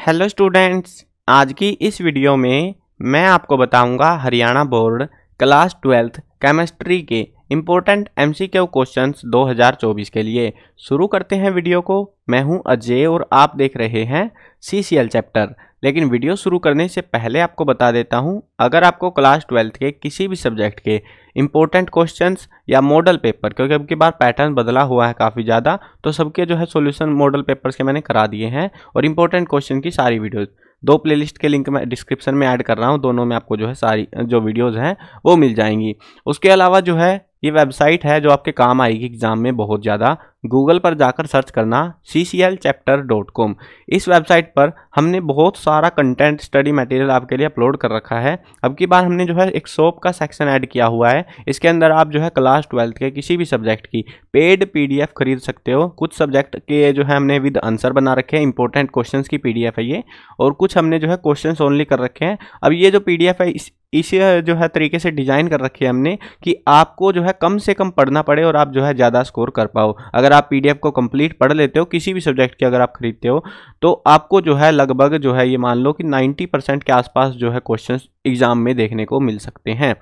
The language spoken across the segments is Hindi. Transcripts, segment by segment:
हेलो स्टूडेंट्स आज की इस वीडियो में मैं आपको बताऊँगा Haryana board class twelfth chemistry के इम्पोर्टेंट एमसीक्यू क्वेश्चंस 2024 के लिए शुरू करते हैं वीडियो को। मैं हूँ अजय और आप देख रहे हैं सी सी एल चैप्टर लेकिन वीडियो शुरू करने से पहले आपको बता देता हूँ, अगर आपको क्लास ट्वेल्थ के किसी भी सब्जेक्ट के इंपॉर्टेंट क्वेश्चंस या मॉडल पेपर क्योंकि अब की बार पैटर्न बदला हुआ है काफ़ी ज़्यादा तो सबके जो है सॉल्यूशन मॉडल पेपर्स के मैंने करा दिए हैं और इंपॉर्टेंट क्वेश्चन की सारी वीडियोज़ दो प्लेलिस्ट के लिंक मैं डिस्क्रिप्शन में ऐड कर रहा हूँ, दोनों में आपको जो है सारी, जो वीडियोज़ हैं, वो मिल जाएँगी। उसके अलावा जो है ये वेबसाइट है जो आपके काम आएगी एग्ज़ाम में बहुत ज़्यादा। गूगल पर जाकर सर्च करना C C L chapter dot com इस वेबसाइट पर हमने बहुत सारा कंटेंट स्टडी मटेरियल आपके लिए अपलोड कर रखा है। अब की बार हमने जो है एक सोप का सेक्शन ऐड किया हुआ है। इसके अंदर आप जो है क्लास ट्वेल्थ के किसी भी सब्जेक्ट की पेड पीडीएफ खरीद सकते हो। कुछ सब्जेक्ट के जो है हमने विद आंसर बना रखे हैं। इंपॉर्टेंट क्वेश्चन की पीडीएफ है ये। और कुछ हमने जो है क्वेश्चन ओनली कर रखे हैं। अब ये जो पीडीएफ है, इस, इसी जो है तरीके से डिज़ाइन कर रखी है हमने कि आपको जो है कम से कम पढ़ना पड़े और आप जो है ज़्यादा स्कोर कर पाओ। अगर आप पीडीएफ को कंप्लीट पढ़ लेते हो, किसी भी सब्जेक्ट की अगर आप खरीदते हो तो आपको जो है लगभग जो है ये मान लो कि 90 परसेंट के आसपास जो है क्वेश्चन एग्ज़ाम में देखने को मिल सकते हैं।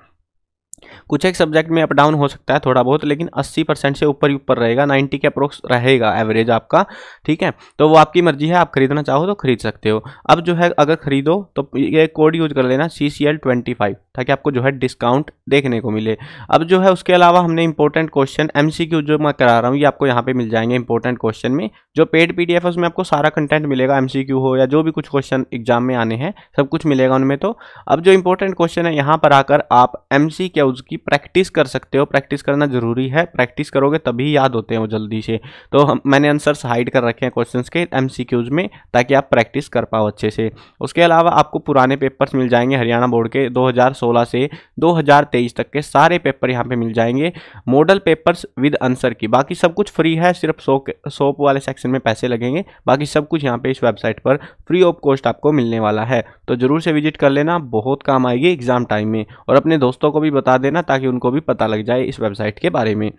कुछ एक सब्जेक्ट में अप डाउन हो सकता है थोड़ा बहुत, लेकिन 80 परसेंट से ऊपर ही ऊपर रहेगा 90 के अप्रोक्स रहेगा एवरेज आपका, ठीक है? तो वो आपकी मर्ज़ी है, आप खरीदना चाहो तो खरीद सकते हो। अब जो है, अगर खरीदो तो ये कोड यूज़ कर लेना C C L twenty five ताकि आपको जो है डिस्काउंट देखने को मिले। अब जो है, उसके अलावा हमने इंपॉर्टेंट क्वेश्चन एम जो मैं करा रहा हूँ, ये आपको यहाँ पे मिल जाएँगे इंपॉर्टेंट क्वेश्चन में, जो पेड पी है, उसमें आपको सारा कंटेंट मिलेगा एम हो या जो भी कुछ क्वेश्चन एग्ज़ाम में आने हैं, सब कुछ मिलेगा उनमें तो। अब जो इंपॉर्टेंट क्वेश्चन है, यहाँ पर आकर आप एम की प्रैक्टिस कर सकते हो। प्रैक्टिस करना ज़रूरी है। प्रैक्टिस करोगे तभी याद होते हैं वो जल्दी से। तो हम, मैंने आंसर्स हाइड कर रखे हैं क्वेश्चन के एम में, ताकि आप प्रैक्टिस कर पाओ अच्छे से। उसके अलावा आपको पुराने पेपर्स मिल जाएँगे हरियाणा बोर्ड के 2016 से 2023 तक के सारे पेपर यहाँ पे मिल जाएँगे। मॉडल पेपर्स विद आंसर की। बाकी सब कुछ फ्री है, सिर्फ़ सोप सोप वाले सेक्शन में पैसे लगेंगे। बाकी सब कुछ यहाँ पे इस वेबसाइट पर फ्री ऑफ़ कॉस्ट आपको मिलने वाला है। तो ज़रूर से विज़िट कर लेना, बहुत काम आएगी एग्ज़ाम टाइम में। और अपने दोस्तों को भी बता देना ताकि उनको भी पता लग जाए इस वेबसाइट के बारे में।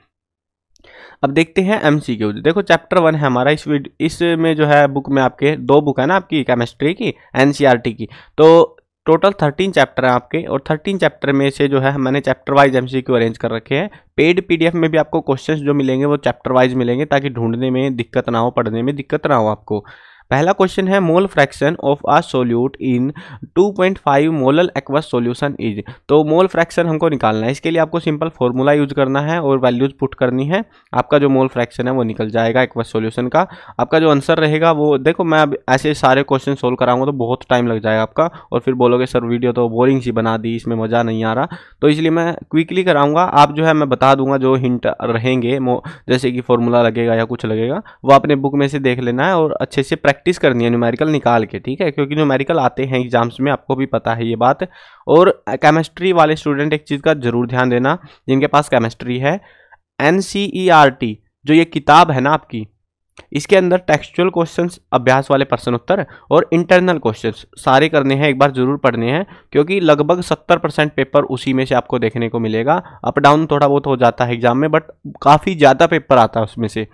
अब देखते हैं एम सी क्यू देखो चैप्टर वन है हमारा। इस इसमें जो है बुक में आपके दो बुक है ना आपकी केमिस्ट्री की एन e की। तो टोटल थर्टीन चैप्टर हैं आपके और थर्टीन चैप्टर में से जो है, मैंने चैप्टर वाइज एमसीक्यू अरेंज कर रखे हैं। पेड पीडीएफ में भी आपको क्वेश्चंस जो मिलेंगे, वो चैप्टर वाइज मिलेंगे ताकि ढूँढने में दिक्कत ना हो, पढ़ने में दिक्कत ना हो आपको। पहला क्वेश्चन है, mole fraction of a solute in 2.5 molal aqueous solution is तो मोल फ्रैक्शन हमको निकालना है। इसके लिए आपको सिंपल फॉर्मूला यूज़ करना है और वैल्यूज़ पुट करनी है। आपका जो मोल फ्रैक्शन है, वो निकल जाएगा एक्वस सोल्यूशन का। आपका जो आंसर रहेगा, वो देखो, मैं अब ऐसे सारे क्वेश्चन सोल्व कराऊँगा तो बहुत टाइम लग जाएगा आपका। और फिर बोलोगे, सर वीडियो तो बोरिंग सी बना दी, इसमें मज़ा नहीं आ रहा। तो इसलिए मैं क्विकली कराऊँगा। आप जो है, मैं बता दूँगा जो हिंट रहेंगे जैसे कि फॉर्मूला लगेगा या कुछ लगेगा, वो अपने बुक में से देख लेना है और अच्छे से प्रैक्टिस प्रैक्टिस करनी है न्यूमेरिकल निकाल के, ठीक है? क्योंकि न्यूमेरिकल आते हैं एग्ज़ाम्स में आपको भी पता है ये बात। और केमिस्ट्री वाले स्टूडेंट एक चीज़ का ज़रूर ध्यान देना, जिनके पास केमिस्ट्री है एन e जो ये किताब है ना आपकी, इसके अंदर टेक्सचुअल क्वेश्चंस अभ्यास वाले प्रश्न उत्तर और इंटरनल क्वेश्चंस सारे करने हैं, एक बार ज़रूर पढ़ने हैं, क्योंकि लगभग 70 परसेंट पेपर उसी में से आपको देखने को मिलेगा। अप डाउन थोड़ा बहुत हो जाता है एग्ज़ाम में बट काफ़ी ज़्यादा पेपर आता है उसमें से।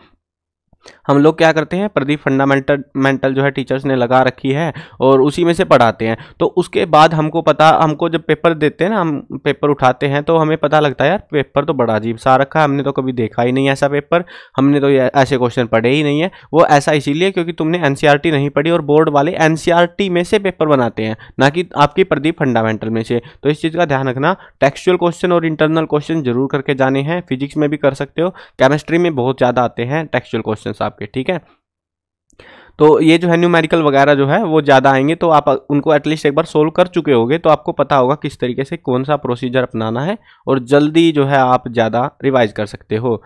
हम लोग क्या करते हैं, प्रदीप फंडामेंटल मेंटल जो है टीचर्स ने लगा रखी है और उसी में से पढ़ाते हैं। तो उसके बाद हमको पता, हमको जब पेपर देते हैं ना, हम पेपर उठाते हैं तो हमें पता लगता है, यार पेपर तो बड़ा अजीब सा रखा है, हमने तो कभी देखा ही नहीं ऐसा पेपर हमने तो ऐसे क्वेश्चन पढ़े ही नहीं है। वो ऐसा इसीलिए क्योंकि तुमने एन e नहीं पढ़ी और बोर्ड वाले एन e में से पेपर बनाते हैं, ना कि आपकी प्रदीप फंडामेंटल में से। तो इस चीज़ का ध्यान रखना टेक्सचुअल क्वेश्चन और इंटरनल क्वेश्चन ज़रूर करके जाने हैं फिजिक्स में भी कर सकते हो केमिस्ट्री में बहुत ज़्यादा आते हैं टेक्सचुअल क्वेश्चन आपके, ठीक है? तो ये जो है न्यूमेरिकल वगैरह जो है, वो ज़्यादा आएँगे तो आप उनको एटलीस्ट एक बार सोल्व कर चुके होगे तो आपको पता होगा किस तरीके से कौन सा प्रोसीजर अपनाना है और जल्दी जो है आप ज़्यादा रिवाइज कर सकते हो।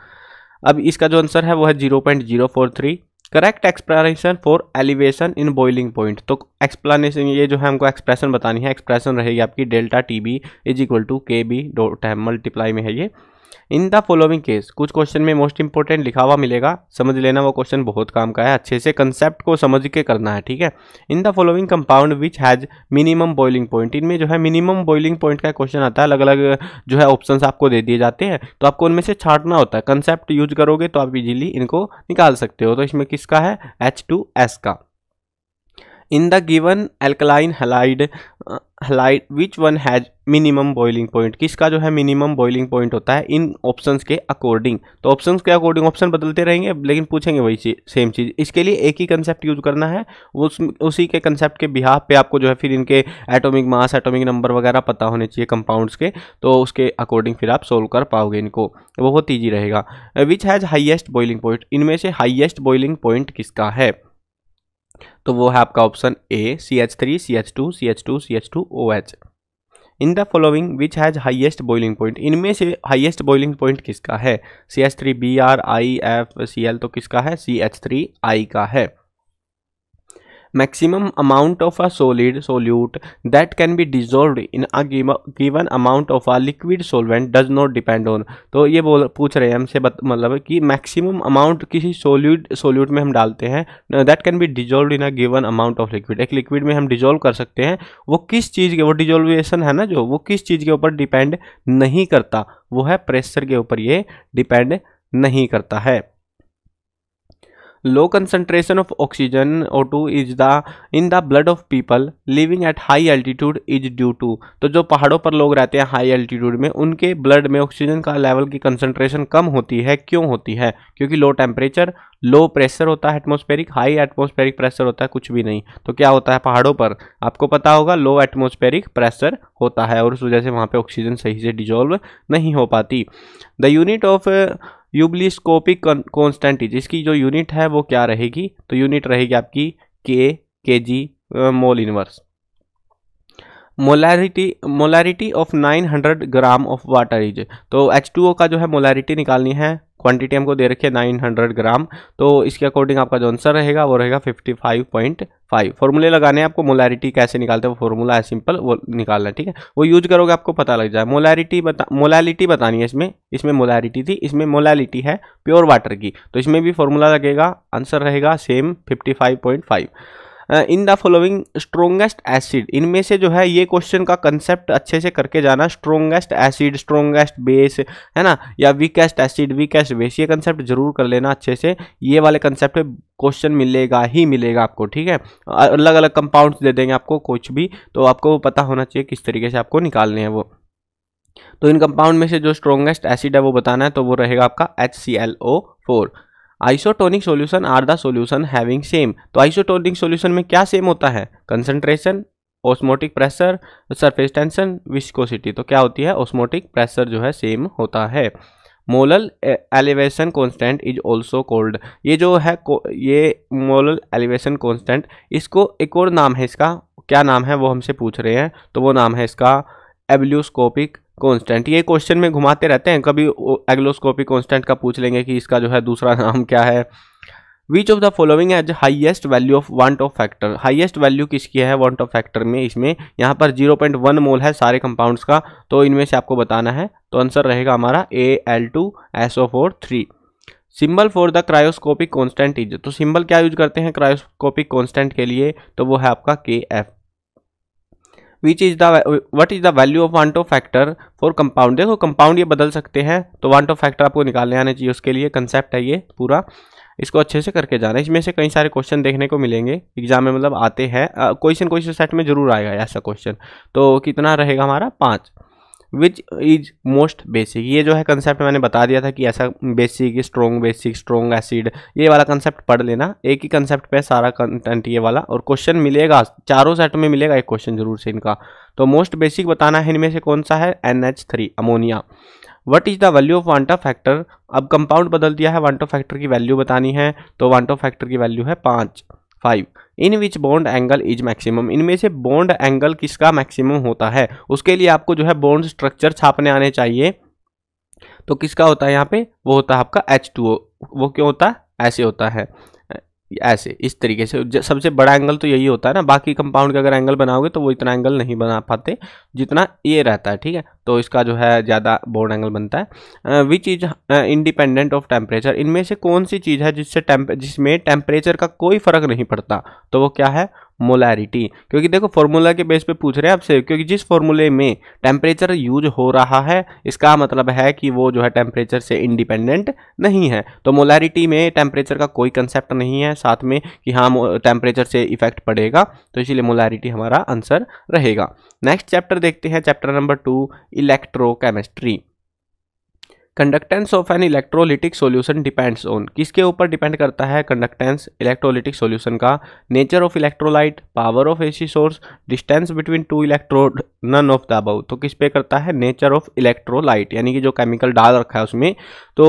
अब इसका जो आंसर है, वो है zero point zero four three correct explanation for elevation in boiling point तो एक्सप्लेनेशन ये जो है हमको एक्सप्रेशन बतानी है एक्सप्रेशन रहेगी आपकी delta T B is equal to K B dot multiply में है ये। इन द फॉलोइंग केस कुछ क्वेश्चन में मोस्ट इंपॉर्टेंट लिखा हुआ मिलेगा। समझ लेना वो क्वेश्चन बहुत काम का है। अच्छे से कंसेप्ट को समझ के करना है, ठीक है? In the following compound which has minimum boiling point इनमें जो है मिनिमम बॉइलिंग पॉइंट का क्वेश्चन आता है। अलग अलग जो है ऑप्शन आपको दे दिए जाते हैं। तो आपको उनमें से छाटना होता है। कंसेप्ट यूज़ करोगे तो आप इजीली इनको निकाल सकते हो। तो इसमें किसका है? एच टू एस का। In the given alkaline halide halide which one has minimum boiling point किसका जो है मिनिमम बॉइलिंग पॉइंट होता है? इन ऑप्शंस के अकॉर्डिंग तो ऑप्शंस के अकॉर्डिंग ऑप्शन बदलते रहेंगे, लेकिन पूछेंगे वही चीज़ सेम चीज़. इसके लिए एक ही कंसेप्ट यूज़ करना है. उस, उसी के कंसेप्ट के बिहार पे आपको जो है फिर इनके एटॉमिक मास एटॉमिक नंबर वगैरह पता होने चाहिए कंपाउंड्स के. तो उसके अकॉर्डिंग फिर आप सोल्व कर पाओगे इनको. बहुत ईजी रहेगा. Which has highest boiling point इनमें से हाइएस्ट बॉइलिंग पॉइंट किसका है? तो वो है आपका option A C H three C H two C H two C H two O H in the following which has highest boiling point इनमें से हाइएस्ट बॉइलिंग पॉइंट किसका है? C H three B R I F C L तो किसका है? सी एच थ्री आई का है। Maximum amount of a solid solute that can be dissolved in a given amount of a liquid solvent does not depend on. तो ये बोल, पूछ रहे हैं हमसे मतलब कि मैक्सिमम अमाउंट किसी सोल्यूट सोल्यूट में हम डालते हैं that can be dissolve in a given amount of liquid एक लिक्विड में हम डिजोल्व कर सकते हैं, वो किस चीज़ के, वो डिजोल्वेशन है ना जो, वो किस चीज़ के ऊपर डिपेंड नहीं करता, वो है प्रेशर के ऊपर ये डिपेंड नहीं करता है। Low concentration of oxygen O2 is the, in the blood of people living at high altitude is due to तो जो पहाड़ों पर लोग रहते हैं हाई एल्टीट्यूड में, उनके ब्लड में ऑक्सीजन का लेवल की कंसंट्रेशन कम होती है। क्यों होती है? क्योंकि लो टेम्परेचर लो प्रेशर होता है एटमोस्फेरिक हाई एटमोस्फेरिक प्रेशर होता है, कुछ भी नहीं। तो क्या होता है पहाड़ों पर? आपको पता होगा लो एटमोस्फेरिक प्रेशर होता है और उस वजह से वहाँ पे ऑक्सीजन सही से डिजोल्व नहीं हो पाती। The unit of ebullioscopic constant is इसकी जो यूनिट है वो क्या रहेगी? तो यूनिट रहेगी आपकी K K G mole inverse. Molarity molarity of 900 gram of water is तो H2O का जो है मोलारिटी निकालनी है क्वांटिटी हमको दे रखी है 900 ग्राम तो इसके अकॉर्डिंग आपका जो आंसर रहेगा, वो रहेगा 55.5 फॉर्मूले लगाने आपको मोलारिटी कैसे निकालते हैं, वो फॉर्मूला है सिंपल वो निकालना है, ठीक है? वो यूज़ करोगे आपको पता लग जाए। मोलारिटी बता, मोलालिटी बतानी है इसमें इसमें मोलारिटी थी, इसमें मोलालिटी है प्योर वाटर की। तो इसमें भी फॉर्मूला लगेगा आंसर रहेगा same fifty in the following strongest acid. इनमें से जो है, ये क्वेश्चन का कंसेप्ट अच्छे से करके जाना, स्ट्रोंगेस्ट एसिड, स्ट्रोंगेस्ट बेस, है ना? या वीकेस्ट एसिड वीकेस्ट बेस ये कंसेप्ट ज़रूर कर लेना अच्छे से। ये वाले कंसेप्ट क्वेश्चन मिलेगा ही मिलेगा आपको, ठीक है? अलग अलग कंपाउंड्स दे देंगे आपको, कुछ भी। तो आपको पता होना चाहिए किस तरीके से आपको निकालने हैं वो। तो इन कंपाउंड में से जो स्ट्रोंगेस्ट एसिड है वो बताना है तो वो रहेगा आपका H C L O four isotonic solution are the solution having same. तो आइसोटोनिक सॉल्यूशन में क्या सेम होता है? Concentration osmotic pressure, surface tension, viscosity. तो क्या होती है? ऑस्मोटिक प्रेशर जो है, सेम होता है। Molal elevation constant is also called. ये जो है ये मोलल एलिवेशन कांस्टेंट, इसको एक और नाम है इसका। क्या नाम है? वो हमसे पूछ रहे हैं। तो वो नाम है इसका एब्ल्यूस्कोपिक कांस्टेंट ये क्वेश्चन में घुमाते रहते हैं, कभी एग्लोस्कोपिक कांस्टेंट का पूछ लेंगे कि इसका जो है दूसरा नाम क्या है। Which of the following has highest value of van't Hoff factor highest value किसकी है? वांट ऑफ़ फैक्टर में इसमें यहाँ पर 0.1 मोल है सारे कंपाउंड्स का तो इनमें से आपको बताना है तो आंसर रहेगा हमारा A L two S O four three symbol for the cryoscopic constant is तो सिंबल क्या यूज़ करते हैं क्रायोस्कोपिक कॉन्स्टेंट के लिए? तो वो है आपका K F which is the what is the value of van't Hoff factor for compound देखो कंपाउंड ये बदल सकते हैं तो वांटो फैक्टर आपको निकालने आने चाहिए, उसके लिए कंसेप्ट है ये पूरा। इसको अच्छे से करके जाना इसमें से कई सारे क्वेश्चन देखने को मिलेंगे। एग्ज़ाम में मतलब आते हैं। क्वेश्चन क्वेश्चन सेट में ज़रूर आएगा ऐसा क्वेश्चन तो कितना रहेगा हमारा? पाँच। विच इज़ मोस्ट बेसिक ये जो है कंसेप्ट मैंने बता दिया था कि ऐसा basic strong basic strong acid ये वाला कंसेप्ट पढ़ लेना। एक ही कंसेप्ट पे सारा कंटेंट ये वाला। और क्वेश्चन मिलेगा, चारों सेट में मिलेगा एक क्वेश्चन ज़रूर से इनका। तो मोस्ट बेसिक बताना है इनमें से कौन सा है? N H three ammonia what is the value of van't Hoff factor अब कंपाउंड बदल दिया है वांटो फैक्टर की वैल्यू बतानी है तो वांटो फैक्टर की वैल्यू है पाँच। Five. In which bond angle is maximum. इनमें से बॉन्ड एंगल किसका मैक्सिमम होता है? उसके लिए आपको जो है बॉन्ड स्ट्रक्चर छापने आने चाहिए। तो किसका होता है यहाँ पे? वो होता है आपका एच टू ओ वो क्यों होता है? ऐसे होता है। ऐसे, इस तरीके से। सबसे बड़ा एंगल तो यही होता है ना, बाकी कंपाउंड का अगर एंगल बनाओगे तो वो इतना एंगल नहीं बना पाते जितना ये रहता है, ठीक है? तो इसका जो है ज़्यादा बोर्ड एंगल बनता है। Which is independent of temperature इनमें से कौन सी चीज़ है जिससे जिसमें टेम्परेचर का कोई फ़र्क नहीं पड़ता? तो वो क्या है? मोलैरिटी। क्योंकि देखो फॉर्मूला के बेस पे पूछ रहे हैं आपसे, क्योंकि जिस फॉर्मूले में टेम्परेचर यूज़ हो रहा है, इसका मतलब है कि वो जो है टेम्परेचर से इंडिपेंडेंट नहीं है। तो मोलैरिटी में टेम्परेचर का कोई कंसेप्ट नहीं है, साथ में कि हाँ टेम्परेचर से इफ़ेक्ट पड़ेगा तो इसीलिए मोलैरिटी हमारा आंसर रहेगा। नेक्स्ट चैप्टर देखते हैं chapter number two electrochemistry conductance of an electrolytic solution depends on किसके ऊपर डिपेंड करता है कंडक्टेंस इलेक्ट्रोलिटिक सॉल्यूशन का। Nature of electrolyte power of AC source distance between two electrode none of the above तो किस पे करता है? नेचर ऑफ़ इलेक्ट्रोलाइट यानी कि जो केमिकल डाल रखा है उसमें तो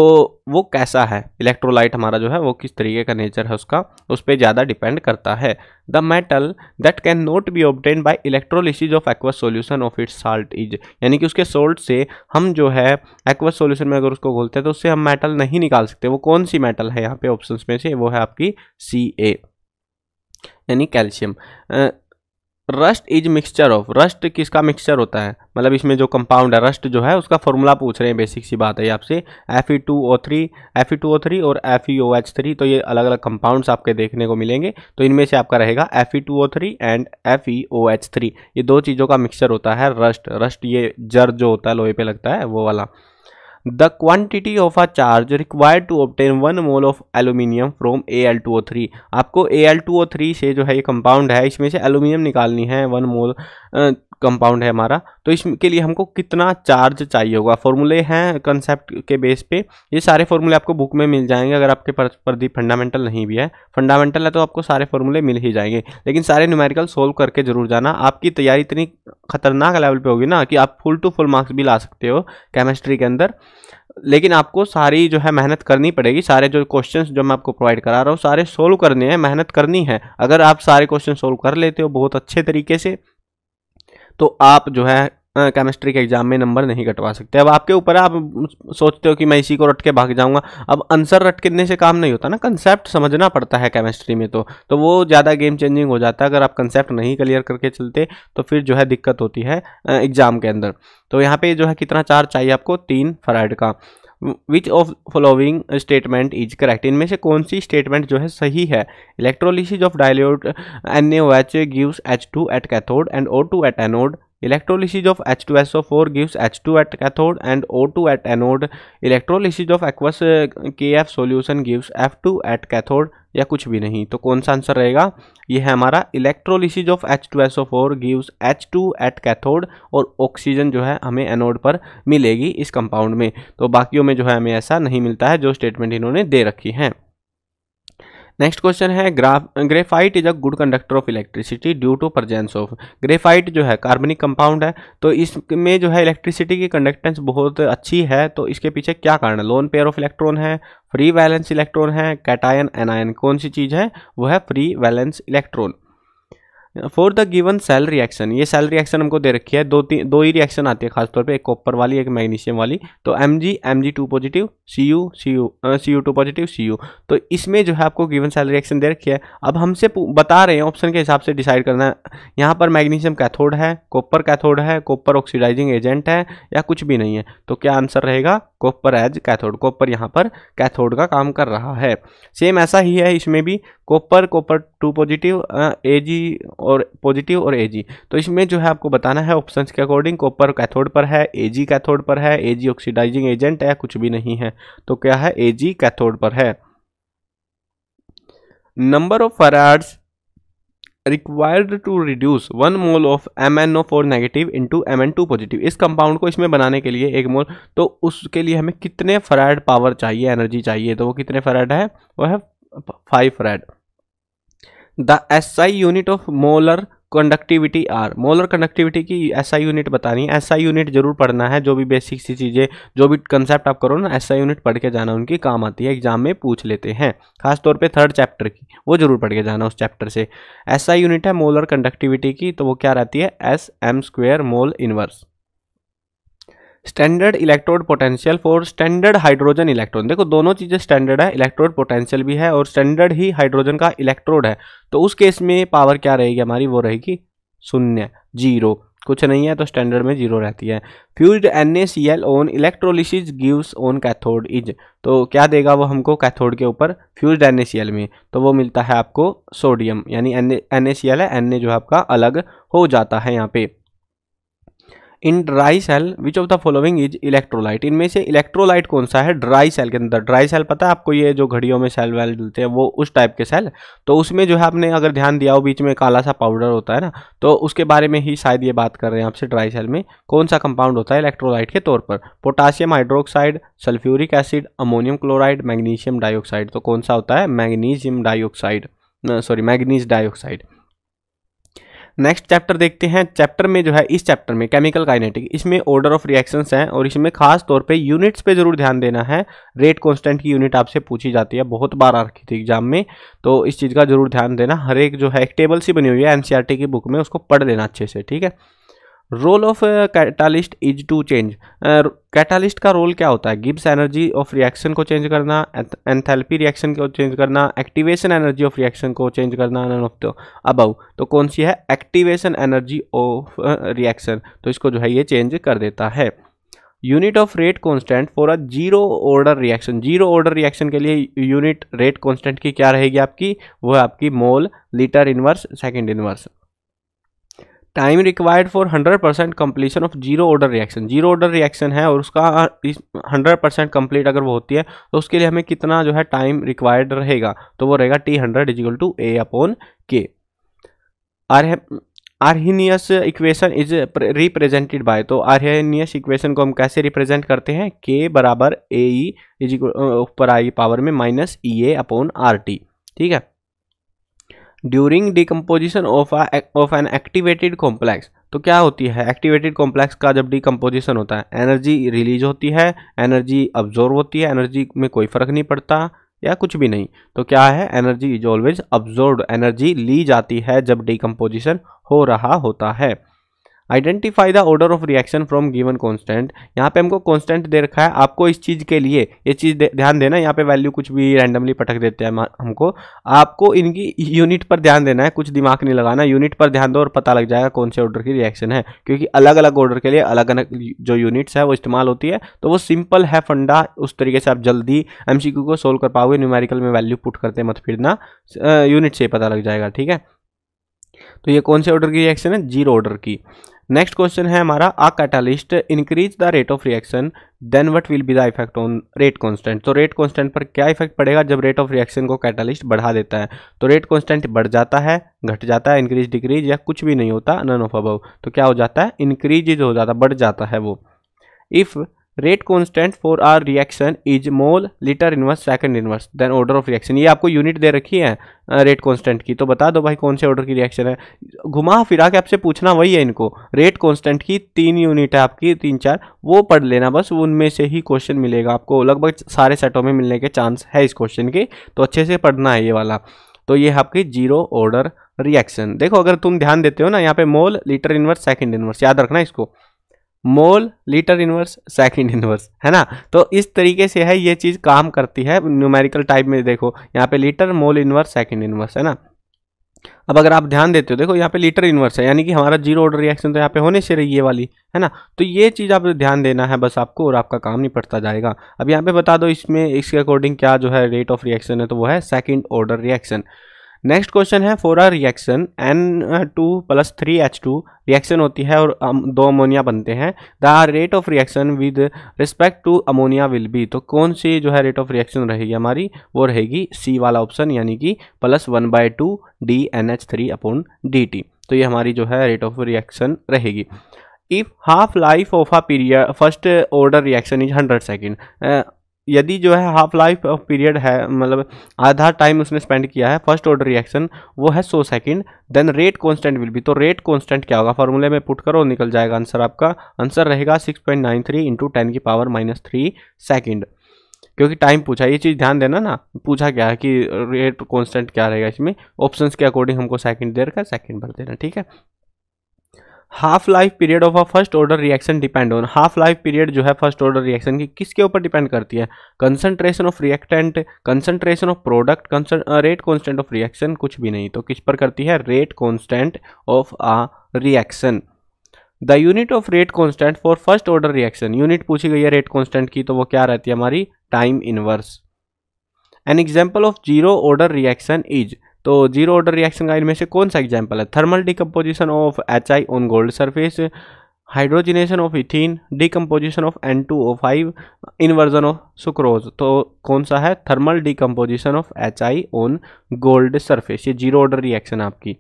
वो कैसा है? इलेक्ट्रोलाइट हमारा जो है, वो किस तरीके का नेचर है उसका, उस पर ज़्यादा डिपेंड करता है। The metal that can not be obtain by electrolysis of aqueous solution of its salt is यानी कि उसके सोल्ट से हम जो है एक्वस सोल्यूशन में अगर उसको घोलते हैं तो उससे हम मेटल नहीं निकाल सकते। वो कौन सी मेटल है यहाँ पे ऑप्शन में से? वो है आपकी सी ए यानी calcium rust is mixture of rust किसका मिक्सचर होता है? मतलब इसमें जो कंपाउंड है रस्ट जो है, उसका फॉर्मूला पूछ रहे हैं बेसिक सी बात है आपसे। F E two O three F E two O three और F E O H three तो ये अलग अलग कंपाउंड्स आपके देखने को मिलेंगे। तो इनमें से आपका रहेगा F E two O three and F E O H three ये दो चीज़ों का मिक्सचर होता है रस्ट रस्ट ये जर जो होता है, लोहे पे लगता है, वो वाला। The quantity of a charge required to obtain one mole of aluminium from A L two O three आपको A L two O three से जो है ये कंपाउंड है, इसमें से एलुमिनियम निकालनी है वन मोल कंपाउंड है हमारा। तो इसके लिए हमको कितना चार्ज चाहिए होगा? फॉर्मूले हैं कंसेप्ट के बेस पे। ये सारे फॉर्मूले आपको बुक में मिल जाएँगे अगर आपके प्रति फंडामेंटल नहीं भी है। फंडामेंटल है तो आपको सारे फॉर्मूले मिल ही जाएँगे। लेकिन सारे न्यूमेरिकल सोल्व करके ज़रूर जाना। आपकी तैयारी इतनी खतरनाक लेवल पर होगी ना कि आप फुल टू फुल मार्क्स भी ला सकते हो केमिस्ट्री के अंदर। लेकिन आपको सारी जो है मेहनत करनी पड़ेगी। सारे जो क्वेश्चंस जो मैं आपको प्रोवाइड करा रहा हूँ, सारे सोल्व करने हैं, मेहनत करनी है। अगर आप सारे क्वेश्चन सोल्व कर लेते हो बहुत अच्छे तरीके से तो आप जो है केमिस्ट्री के एग्ज़ाम में नंबर नहीं कटवा सकते। अब आपके ऊपर आप सोचते हो कि मैं इसी को रट के भाग जाऊँगा। अब आंसर रट करने से काम नहीं होता ना कंसेप्ट समझना पड़ता है केमिस्ट्री में तो। तो वो ज़्यादा गेम चेंजिंग हो जाता है, अगर आप कंसेप्ट नहीं क्लियर करके चलते तो फिर जो है दिक्कत होती है एग्ज़ाम के अंदर। तो यहाँ पे जो है कितना चार्ज चाहिए आपको? तीन फ्राइड का। Which of following statement is correct इनमें से कौन सी स्टेटमेंट जो है सही है? Electrolysis of dilute N H gives H two at cathode and O two at anode Electrolysis of H2SO4 gives H2 at cathode and O2 at anode. Electrolysis of aqueous KF solution gives F2 at cathode या कुछ भी नहीं। तो कौन सा आंसर रहेगा? ये है हमारा electrolysis of H2SO4 gives H2 at cathode और ऑक्सीजन जो है हमें एनोड पर मिलेगी इस कंपाउंड में। तो बाकियों में जो है हमें ऐसा नहीं मिलता है, जो स्टेटमेंट इन्होंने दे रखी है। नेक्स्ट क्वेश्चन है, graph graphite is a good conductor of electricity due to presence of graphite जो है, कार्बनिक कंपाउंड है तो इसमें जो है इलेक्ट्रिसिटी की कंडक्टेंस बहुत अच्छी है तो इसके पीछे क्या कारण है? लोन पेयर ऑफ़ इलेक्ट्रॉन है फ्री वैलेंस इलेक्ट्रॉन है कैटायन एनायन कौन सी चीज़ है? वो है free valence electron for the given cell reaction ये सेल रिएक्शन हमको दे रखी है। दो तीन दो ही रिएक्शन आती है खासतौर पे, एक कॉपर वाली, एक मैग्नीशियम वाली। तो M G M G two positive C U C U C U two positive C U तो इसमें जो है आपको गिवन सेल रिएक्शन दे रखी है। अब हमसे बता रहे हैं ऑप्शन के हिसाब से डिसाइड करना है। यहाँ पर मैग्नीशियम कैथोड है कॉपर कैथोड है कॉपर ऑक्सीडाइजिंग एजेंट है, या कुछ भी नहीं है। तो क्या आंसर रहेगा? कॉपर एज कैथोड कॉपर यहाँ पर कैथोड का काम कर रहा है। सेम ऐसा ही है, इसमें भी copper copper two positive A G और पॉजिटिव और ए जी तो इसमें जो है आपको बताना है ऑप्शन के अकॉर्डिंग कॉपर कैथोड पर है ए जी कैथोड पर है ए जी ऑक्सीडाइजिंग एजेंट है, कुछ भी नहीं है। तो क्या है? ए जी कैथोड पर है। Number of farads required to reduce one mole of M N O four negative into M N two positive इस कंपाउंड को इसमें बनाने के लिए एक मोल तो उसके लिए हमें कितने फराड पावर चाहिए एनर्जी चाहिए तो वो कितने फराड है? वो है five farad the S I unit of molar conductivity are. Molar conductivity की एस आई यूनिट बतानी है। एस आई यूनिट ज़रूर पढ़ना है। जो भी बेसिक सी चीज़ें, जो भी कंसेप्ट आप करो ना एस आई यूनिट पढ़ के जाना, उनकी काम आती है। एग्ज़ाम में पूछ लेते हैं। खासतौर पे थर्ड चैप्टर की। वो ज़रूर पढ़ के जाना उस चैप्टर से। एस आई यूनिट है मोलर कंडक्टिविटी की तो वो क्या रहती है? S M square mole inverse standard electrode potential for standard hydrogen electron देखो, दोनों चीज़ें स्टैंडर्ड है इलेक्ट्रोड पोटेंशियल भी है और स्टैंडर्ड ही हाइड्रोजन का इलेक्ट्रोड है। तो उस केस में पावर क्या रहेगी हमारी? वो रहेगी शून्य ज़ीरो कुछ नहीं है तो स्टैंडर्ड में ज़ीरो रहती है। Fused N A C L on electrolysis gives on cathode is तो क्या देगा वो हमको कैथोड के ऊपर? Fused N A C L में। तो वो मिलता है आपको सोडियम यानी एन ए सी एल है। एन ए जो है आपका अलग हो जाता है यहाँ पे। In dry cell which of the following is electrolyte इनमें से इलेक्ट्रोलाइट कौन सा है? ड्राई सेल के अंदर। ड्राई सेल पता है आपको ये जो घड़ियों में सेल वेल डलते हैं, वो उस टाइप के सेल तो उसमें जो है आपने अगर ध्यान दिया हो, बीच में काला सा पाउडर होता है ना तो उसके बारे में ही शायद ये बात कर रहे हैं आपसे ड्राई सेल में, कौन सा कंपाउंड होता है इलेक्ट्रोलाइट के तौर पर। Potassium hydroxide sulphuric acid ammonium chloride magnesium dioxide तो कौन सा होता है? Magnesium dioxide sorry manganese dioxide next chapter देखते हैं। चैप्टर में जो है, इस चैप्टर में केमिकल काइनेटिक इसमें ऑर्डर ऑफ़ रिएक्शंस हैं और इसमें खास तौर पे यूनिट्स पे ज़रूर ध्यान देना है। रेट कांस्टेंट की यूनिट आपसे पूछी जाती है, बहुत बार आ रखी थी एग्ज़ाम में। तो इस चीज़ का ज़रूर ध्यान देना। हर एक जो है, एक टेबल सी बनी हुई है एनसीईआरटी की बुक में, उसको पढ़ लेना अच्छे से, ठीक है? Role of catalyst is to change. Catalyst का रोल क्या होता है? गिब्स एनर्जी ऑफ़ रिएक्शन को चेंज करना एंथैल्पी रिएक्शन को चेंज करना, एक्टिवेशन एनर्जी ऑफ़ रिएक्शन को चेंज करना नन ऑफ़ द तो कौन सी है? Activation energy of reaction. तो इसको जो है, ये चेंज कर देता है। Unit of rate constant for a zero order reaction. Zero order reaction के लिए यूनिट रेट कांस्टेंट की क्या रहेगी आपकी? वो है आपकी mole, litre inverse, second inverse. Time required for hundred percent completion of zero order reaction. Zero order reaction है और उसका हंड्रेड परसेंट कंप्लीट अगर वो होती है तो उसके लिए हमें कितना जो है टाइम रिक्वायर्ड रहेगा तो वो रहेगा T hundred is equal to A upon K R Arrhenius equation is represented by तो आर्हीनियस इक्वेशन को हम कैसे रिप्रेजेंट करते हैं? के बराबर ए ई ऊपर आई पावर में minus E A upon R T ठीक है? During decomposition of of an activated complex तो क्या होती है? एक्टिवेटेड कॉम्प्लेक्स का जब डिकम्पोजिशन होता है एनर्जी रिलीज़ होती है एनर्जी अब्जॉर्व होती है एनर्जी में कोई फ़र्क नहीं पड़ता या कुछ भी नहीं। तो क्या है? Energy is always absorb energy ली जाती है जब डिकम्पोजिशन हो रहा होता है। Identify the order of reaction from given constant यहाँ पे हमको कॉन्स्टेंट दे रखा है। आपको इस चीज़ के लिए ये चीज़ ध्यान देना, यहाँ पे वैल्यू कुछ भी रैंडमली पटक देते हैं हमको। आपको इनकी यूनिट पर ध्यान देना है। कुछ दिमाग नहीं लगाना। यूनिट पर ध्यान दो और पता लग जाएगा कौन से ऑर्डर की रिएक्शन है। क्योंकि अलग अलग ऑर्डर के लिए अलग अलग जो यूनिट्स है वो इस्तेमाल होती है। तो वो सिंपल है फंडा। उस तरीके से आप जल्दी एमसीक्यू को सोल्व कर पाओगे। न्यूमेरिकल में वैल्यू पुट करते मत फिरना। यूनिट से पता लग जाएगा। ठीक है? तो ये कौन से ऑर्डर की रिएक्शन है? ज़ीरो ऑर्डर की। नेक्स्ट क्वेश्चन है हमारा आ catalyst increase the rate of reaction then what will be the effect on rate constant तो रेट कॉन्स्टेंट पर क्या इफ़ेक्ट पड़ेगा जब रेट ऑफ़ रिएक्शन को कैटालिस्ट बढ़ा देता है? तो रेट कॉन्स्टेंट बढ़ जाता है, घट जाता है इंक्रीज डिक्रीज या कुछ भी नहीं होता नन ऑफ़ अबव तो क्या हो जाता है? इंक्रीज हो जाता, बढ़ जाता है वो. If rate constant for a reaction is mole litre inverse second inverse then order of reaction ये आपको यूनिट दे रखी है रेट कॉन्स्टेंट की। तो बता दो भाई कौन से ऑर्डर की रिएक्शन है। घुमा फिरा के आपसे पूछना वही है इनको। रेट कॉन्स्टेंट की तीन यूनिट है आपकी, तीन चार, वो पढ़ लेना बस, उनमें से ही क्वेश्चन मिलेगा आपको। लगभग सारे सेटों में मिलने के चांस है इस क्वेश्चन के। तो अच्छे से पढ़ना है ये वाला। तो ये आपकी ज़ीरो ऑर्डर रिएक्शन देखो, अगर तुम ध्यान देते हो ना, यहाँ पे mole litre inverse second inverse याद रखना इसको। Mole, litre inverse, second inverse, है ना? तो इस तरीके से है, ये चीज़ काम करती है न्यूमेरिकल टाइप में, देखो, यहाँ पे litre, mole inverse, second inverse, है ना? अब अगर आप ध्यान देते हो, देखो, यहाँ पे लीटर इनवर्स है, यानी कि हमारा ज़ीरो ऑर्डर रिएक्शन तो यहाँ पे होने से रही ये वाली, है ना? तो ये चीज़ आप ध्यान देना है बस आपको, और आपका काम नहीं पड़ता जाएगा। अब यहाँ पे बता दो, इसमें, इसके अकॉर्डिंग क्या जो है रेट ऑफ़ रिएक्शन है तो वो है second order reaction next question है for a reaction N two plus three H two reaction होती है और दो अमोनिया बनते हैं। The rate of reaction with respect to ammonia will be तो कौन सी जो है रेट ऑफ़ रिएक्शन रहेगी हमारी? वो रहेगी सी वाला ऑप्शन यानी कि plus one by two D N H three upon D T तो ये हमारी जो है रेट ऑफ़ रिएक्शन रहेगी। If half life of a period first order reaction is hundred second यदि जो है हाफ़ लाइफ ऑफ़ पीरियड है मतलब आधा टाइम उसने स्पेंड किया है फ़र्स्ट ऑर्डर रिएक्शन वो है सौ second then rate constant will be तो रेट कांस्टेंट क्या होगा? फॉर्मूले में पुट करो, निकल जाएगा आंसर आपका। आंसर रहेगा six point nine three into ten की पावर माइनस थ्री सेकेंड क्योंकि टाइम पूछा, ये चीज़ ध्यान देना ना, पूछा क्या है कि रेट कांस्टेंट क्या रहेगा इसमें? ऑप्शंस के अकॉर्डिंग हमको सेकंड दे रखा है सेकंड भर देना, ठीक है? Half life period of a first order reaction depend on half life period जो है फ़र्स्ट ऑर्डर रिएक्शन की किसके ऊपर डिपेंड करती है? Concentration of reactant concentration of product rate constant of reaction कुछ भी नहीं। तो किस पर करती है? Rate constant of a reaction the unit of rate constant for first order reaction unit पूछी गई है रेट कॉन्स्टेंट की तो वो क्या रहती है हमारी? Time inverse an example of zero order reaction is तो ज़ीरो ऑर्डर रिएक्शन का इनमें से कौन सा एग्ज़ाम्पल है? Thermal decomposition of H I on gold surface hydrogenation of ethene decomposition of N two O five inversion of sucrose तो कौन सा है? Thermal decomposition of H I on gold surface ये ज़ीरो ऑर्डर रिएक्शन आपकी।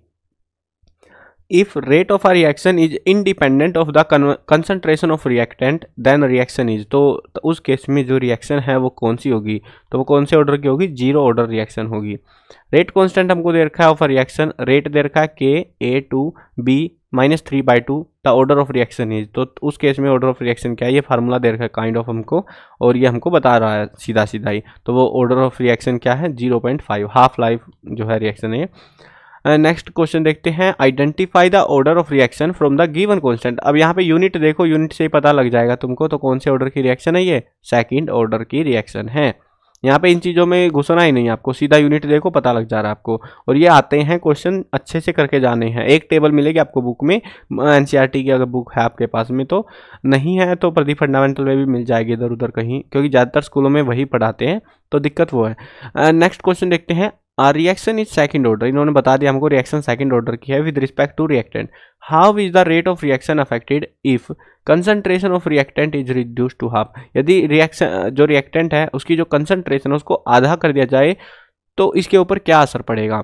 If rate of a reaction is independent of the concentration of reactant then reaction is तो, तो उस केस में जो रिएक्शन है वो कौन सी होगी? तो वो कौन से ऑर्डर की होगी? ज़ीरो ऑर्डर रिएक्शन होगी। रेट कांस्टेंट हमको दे रखा है ऑफ़ रिएक्शन रेट दे रखा है के A two B minus three by two the order of reaction is तो उस केस में ऑर्डर ऑफ़ रिएक्शन क्या है? ये फार्मूला दे रखा है काइंड ऑफ़ हमको और ये हमको बता रहा है सीधा सीधा ही। तो वो ऑर्डर ऑफ़ रिएक्शन क्या है? Zero point five half life जो है रिएक्शन है नेक्स्ट uh, क्वेश्चन देखते हैं. Identify the order of reaction from the given constant अब यहाँ पे यूनिट देखो यूनिट से ही पता लग जाएगा तुमको तो कौन से ऑर्डर की रिएक्शन है ये? सेकंड ऑर्डर की रिएक्शन है. यहाँ पे इन चीज़ों में घुसना ही नहीं आपको. सीधा यूनिट देखो पता लग जा रहा है आपको. और ये आते हैं क्वेश्चन अच्छे से करके जाने हैं. एक टेबल मिलेगी आपको बुक में एन e की अगर बुक है आपके पास में तो नहीं है तो प्रदीप फंडामेंटल में भी मिल जाएगी इधर उधर कहीं क्योंकि ज़्यादातर स्कूलों में वही पढ़ाते हैं तो दिक्कत वो है. नेक्स्ट uh, क्वेश्चन देखते हैं. रिएक्शन इज़ सेकंड ऑर्डर इन्होंने बता दिया, हमको रिएक्शन सेकंड ऑर्डर की है with respect to reactant how is the rate of reaction affected if concentration of reactant is reduce to half यदि रिएक्शन जो रिएक्टेंट है, उसकी जो कंसंट्रेशन है, उसको आधा कर दिया जाए तो इसके ऊपर क्या असर पड़ेगा?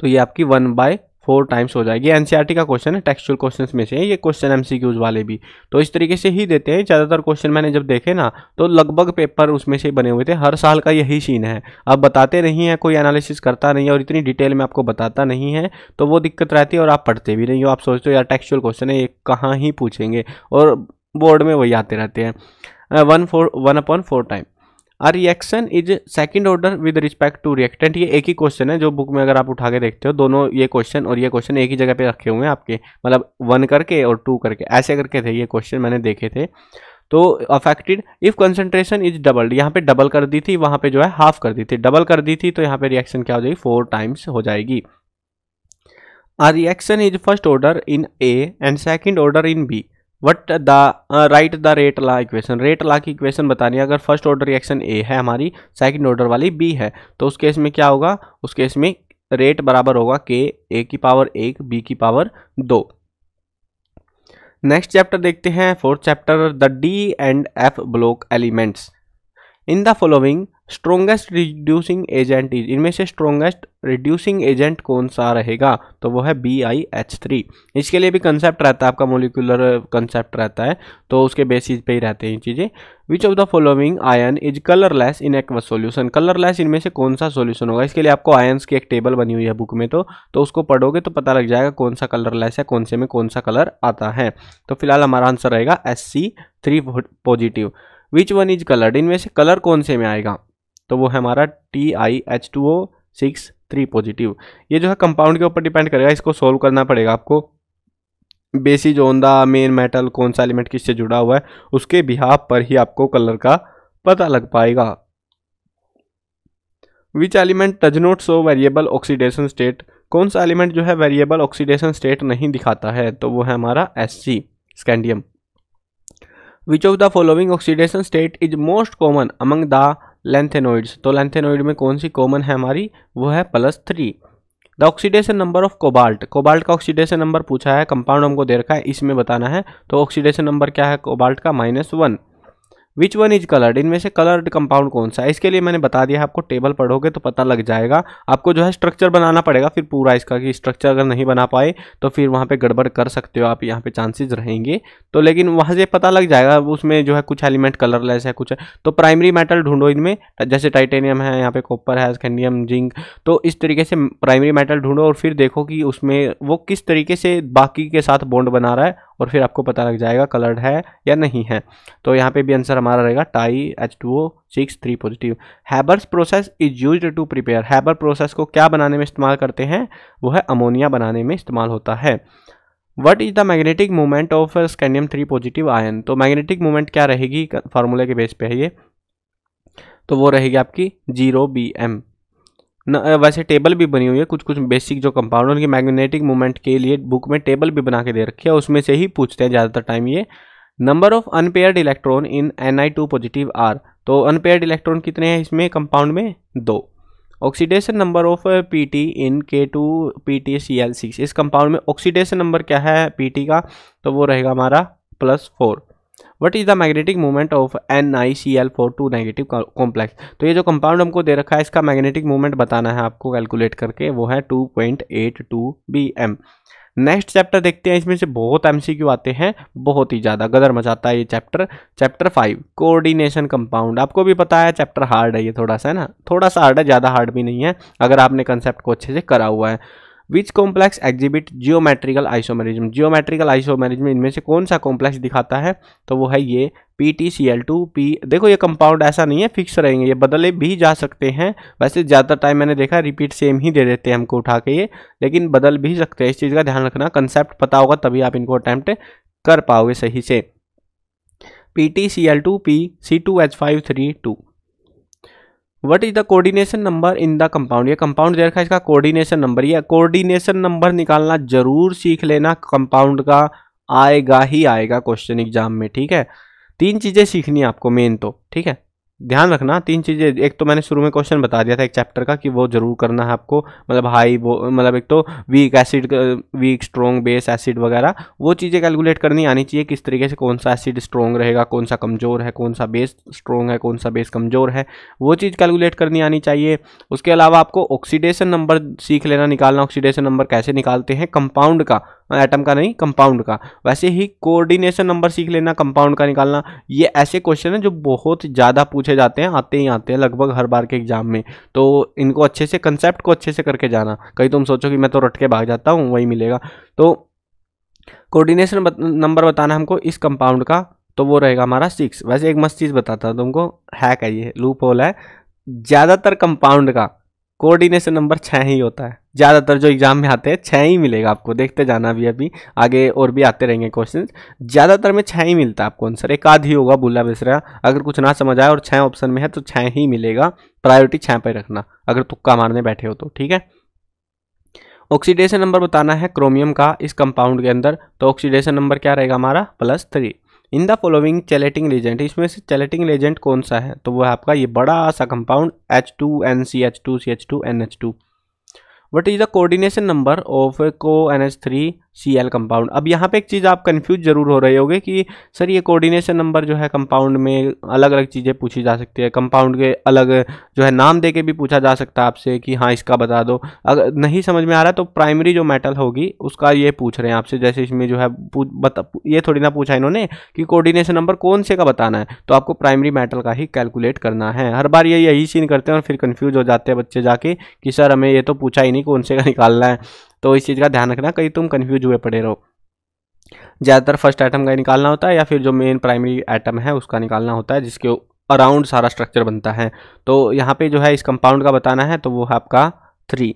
तो ये आपकी वन बाय फोर टाइम्स हो जाएगी। एनसीईआरटी का क्वेश्चन है टेक्सचुअल क्वेश्चन में से ये क्वेश्चन एमसीक्यूज वाले भी। तो इस तरीके से ही देते हैं। ज़्यादातर क्वेश्चन मैंने जब देखे ना तो लगभग पेपर उसमें से बने हुए थे। हर साल का यही सीन है। अब बताते नहीं है, कोई एनालिसिस करता नहीं है और इतनी डिटेल में आपको बताता नहीं है तो वो दिक्कत रहती है और आप पढ़ते भी नहीं हो। आप सोचते हो, यार टेक्सचुअल क्वेश्चन है, ये कहाँ ही पूछेंगे? और बोर्ड में वही आते रहते हैं। One four one upon four time a reaction is second order with respect to reactant ये एक ही क्वेश्चन है, जो बुक में अगर आप उठा के देखते हो, दोनों ये क्वेश्चन और ये क्वेश्चन एक ही जगह पे रखे हुए हैं आपके। मतलब वन करके और टू करके। ऐसे करके थे ये क्वेश्चन मैंने देखे थे। तो affected if concentration is doubled यहाँ पे डबल कर दी थी, वहाँ पे जो है हाफ़ कर दी थी। डबल कर दी थी तो यहाँ पे रिएक्शन क्या हो जाएगी? फोर टाइम्स हो जाएगी। A reaction is first order in A and second order in B what the right the rate law equation rate law की इक्वेशन बतानी है, अगर फ़र्स्ट ऑर्डर रिएक्शन ए है हमारी सेकंड ऑर्डर वाली बी है तो उस केस में क्या होगा? उस केस में रेट बराबर होगा के ए की पावर एक बी की पावर दो। नेक्स्ट चैप्टर देखते हैं fourth chapter the D and F block elements in the following strongest reducing agent is इनमें से स्ट्रोंगेस्ट रिड्यूसिंग एजेंट कौन सा रहेगा? तो वो है बी आई एच थ्री इसके लिए भी कंसेप्ट रहता है, आपका मोलिकुलर कंसेप्ट रहता है तो उसके बेसिस पे ही रहते हैं ये चीज़ें। Which of the following ion is colourless in aqueous solution colourless इनमें से कौन सा सोल्यूशन होगा? इसके लिए आपको आयन्स की एक टेबल बनी हुई है बुक में तो तो उसको पढ़ोगे तो पता लग जाएगा कौन सा कलरलेस है, कौन से में कौन सा कलर आता है। तो फ़िलहाल हमारा आंसर रहेगा S C three positive which one is coloured इनमें से कलर कौन से में आएगा? तो वो है हमारा T I H two O six three positive ये जो है कंपाउंड के ऊपर डिपेंड करेगा, इसको सोल्व करना पड़ेगा आपको। Basis on the main metal कौन सा एलिमेंट किससे जुड़ा हुआ है, उसके बिहाफ पर ही आपको कलर का पता लग पाएगा। Which element does not show variable oxidation state कौन सा एलिमेंट जो है वेरिएबल ऑक्सीडेशन स्टेट नहीं दिखाता है तो वो है हमारा S C scandium which of the following oxidation state is most common among the lanthanoids तो लेंथेनोइड में कौन सी कॉमन है हमारी? वो है plus three the oxidation number of cobalt cobalt का ऑक्सीडेशन नंबर पूछा है कंपाउंड हमको दे रखा है, इसमें बताना है। तो ऑक्सीडेशन नंबर क्या है? कोबाल्ट का minus one which one is coloured इनमें से कलर्ड कंपाउंड कौन सा है? इसके लिए मैंने बता दिया, आपको टेबल पढ़ोगे तो पता लग जाएगा। आपको जो है स्ट्रक्चर बनाना पड़ेगा, फिर पूरा इसका कि स्ट्रक्चर अगर नहीं बना पाए तो फिर वहाँ पे गड़बड़ कर सकते हो आप, यहाँ पे चांसेस रहेंगे। तो लेकिन वहाँ से पता लग जाएगा, उसमें जो है कुछ एलिमेंट कलरलेस है, कुछ है। तो प्राइमरी मेटल ढूंढो इनमें, जैसे टाइटेनियम है, यहाँ पे कॉपर है स्कैंडियम जिंक तो इस तरीके से प्राइमरी मेटल ढूंढो और फिर देखो कि उसमें वो किस तरीके से बाकी के साथ बॉन्ड बना रहा है और फिर आपको पता लग जाएगा कलर्ड है या नहीं है। तो यहाँ पे भी आंसर हमारा रहेगा Ti H two O six three positive Haber's process is use to prepare Haber process को क्या बनाने में इस्तेमाल करते हैं? वो है अमोनिया बनाने में इस्तेमाल होता है। What is the magnetic movement of scandium three positive ion तो मैग्नेटिक मूवमेंट क्या रहेगी फार्मूले के बेस पे है ये? तो वो रहेगी आपकी ज़ीरो बी एम न, वैसे टेबल भी बनी हुई है कुछ कुछ बेसिक जो कंपाउंड उनकी मैग्नेटिक मूवमेंट के लिए बुक में टेबल भी बना के दे रखी है उसमें से ही पूछते हैं ज़्यादातर टाइम ये। Number of unpaired electron in N I two positive are तो अनपेयर्ड इलेक्ट्रॉन कितने हैं इसमें कंपाउंड में? दो। Oxidation number of P T in K two P T C L six इस कंपाउंड में ऑक्सीडेशन नंबर क्या है पी टी का? तो वो रहेगा हमारा plus four what is the magnetic movement of N I C L four two negative complex तो ये जो कंपाउंड हमको दे रखा है, इसका मैग्नेटिक मूवमेंट बताना है आपको कैलकुलेट करके, वो है two point eight two B M next chapter देखते हैं, इसमें से बहुत एमसीक्यू आते हैं, बहुत ही ज़्यादा गदर मचाता है ये chapter chapter five coordination compound आपको भी पता है चैप्टर हार्ड है ये थोड़ा सा, है ना? थोड़ा सा हार्ड है, ज़्यादा हार्ड भी नहीं है, अगर आपने कंसेप्ट को अच्छे से करा हुआ है। Which complex exhibit geometrical isomerism geometrical isomerism इनमें से कौन सा कॉम्प्लेक्स दिखाता है? तो वो है ये P T C L two P देखो ये कंपाउंड ऐसा नहीं है फिक्स रहेंगे, ये बदले भी जा सकते हैं। वैसे ज़्यादा टाइम मैंने देखा रिपीट सेम ही दे देते हैं हमको उठा के ये, लेकिन बदल भी सकते हैं। इस चीज़ का ध्यान रखना कंसेप्ट पता होगा तभी आप इनको अटैम्प्ट कर पाओगे सही से। P T C L two P C two H five three two what is the coordination number in the compound ये कंपाउंड दे रखा है, इसका कोऑर्डिनेशन नंबर ये कोऑर्डिनेशन नंबर निकालना ज़रूर सीख लेना कंपाउंड का आएगा ही आएगा क्वेश्चन एग्ज़ाम में, ठीक है? तीन चीज़ें सीखनी है आपको मेन तो ठीक है? ध्यान रखना, तीन चीज़ें, एक तो मैंने शुरू में क्वेश्चन बता दिया था एक चैप्टर का कि वो ज़रूर करना है आपको मतलब हाई वो मतलब एक तो weak acid weak strong base acid वगैरह, वो चीज़ें कैलकुलेट करनी आनी चाहिए किस तरीके से कौन सा एसिड स्ट्रॉन्ग रहेगा, कौन सा कमज़ोर है, कौन सा बेस स्ट्रॉन्ग है, कौन सा बेस कमज़ोर है, वो चीज़ कैलकुलेट करनी आनी चाहिए। उसके अलावा आपको ऑक्सीडेशन नंबर सीख लेना, निकालना ऑक्सीडेशन नंबर कैसे निकालते हैं कंपाउंड का एटम का नहीं कंपाउंड का। वैसे ही कोऑर्डिनेशन नंबर सीख लेना कंपाउंड का निकालना, ये ऐसे क्वेश्चन हैं जो बहुत ज़्यादा पूछे जाते हैं, आते ही आते हैं, लगभग हर बार के एग्ज़ाम में। तो इनको अच्छे से कंसेप्ट को अच्छे से करके जाना। कहीं तुम सोचो कि मैं तो रट के भाग जाता हूँ, वही मिलेगा। तो कोऑर्डिनेशन नंबर बताना हमको इस कंपाउंड का तो वो रहेगा हमारा सिक्स वैसे एक मस्त चीज़ बताता हूँ तुमको हैक है ये लूप होल है। ज़्यादातर कंपाउंड का कोऑर्डिनेशन नंबर छः ही होता है। ज़्यादातर जो एग्ज़ाम में आते हैं छः ही मिलेगा आपको। देखते जाना भी अभी। आगे और भी आते रहेंगे क्वेश्चन ज़्यादातर में छः ही मिलता है आपको आंसर एक आध ही होगा बुला बिसरा। अगर कुछ ना समझ आए और छः ऑप्शन में है तो छः ही मिलेगा। प्रायोरिटी छः पर रखना। अगर तुक्का मारने बैठे हो तो ठीक है? ऑक्सीडेशन नंबर बताना है क्रोमियम का इस कंपाउंड के अंदर। तो ऑक्सीडेशन नंबर क्या रहेगा हमारा? Plus three in the following chelating reagent इसमें से चैलेटिंग रेजेंट कौन सा है? तो वो है आपका ये बड़ा सा compound H two N C H two C H two N H two what is the coordination number of Co N H three C L compound अब यहाँ पे एक चीज़ आप कंफ्यूज ज़रूर हो रहे होगे कि, सर, ये कोऑर्डिनेशन नंबर जो है कंपाउंड में अलग अलग चीज़ें पूछी जा सकती है। कंपाउंड के अलग जो है नाम दे के भी पूछा जा सकता है आपसे कि हाँ इसका बता दो। अगर नहीं समझ में आ रहा तो प्राइमरी जो मेटल होगी, उसका ये पूछ रहे हैं आपसे, जैसे इसमें जो है बता, ये थोड़ी ना पूछा इन्होंने कि कोऑर्डिनेशन नंबर कौन से का बताना है। तो आपको प्राइमरी मेटल का ही कैलकुलेट करना है। हर बार ये यही सीन करते हैं और फिर कन्फ्यूज़ हो जाते हैं बच्चे जाके कि, सर, हमें ये तो पूछा ही नहीं कौन से का निकालना है। तो इस चीज़ का ध्यान रखना कहीं तुम कन्फ्यूज़ हुए पड़े रहो। ज़्यादातर फ़र्स्ट आइटम का निकालना होता है या फिर जो मेन प्राइमरी आइटम है उसका निकालना होता है, जिसके अराउंड सारा स्ट्रक्चर बनता है। तो यहाँ पे जो है इस कंपाउंड का बताना है तो वो है आपका three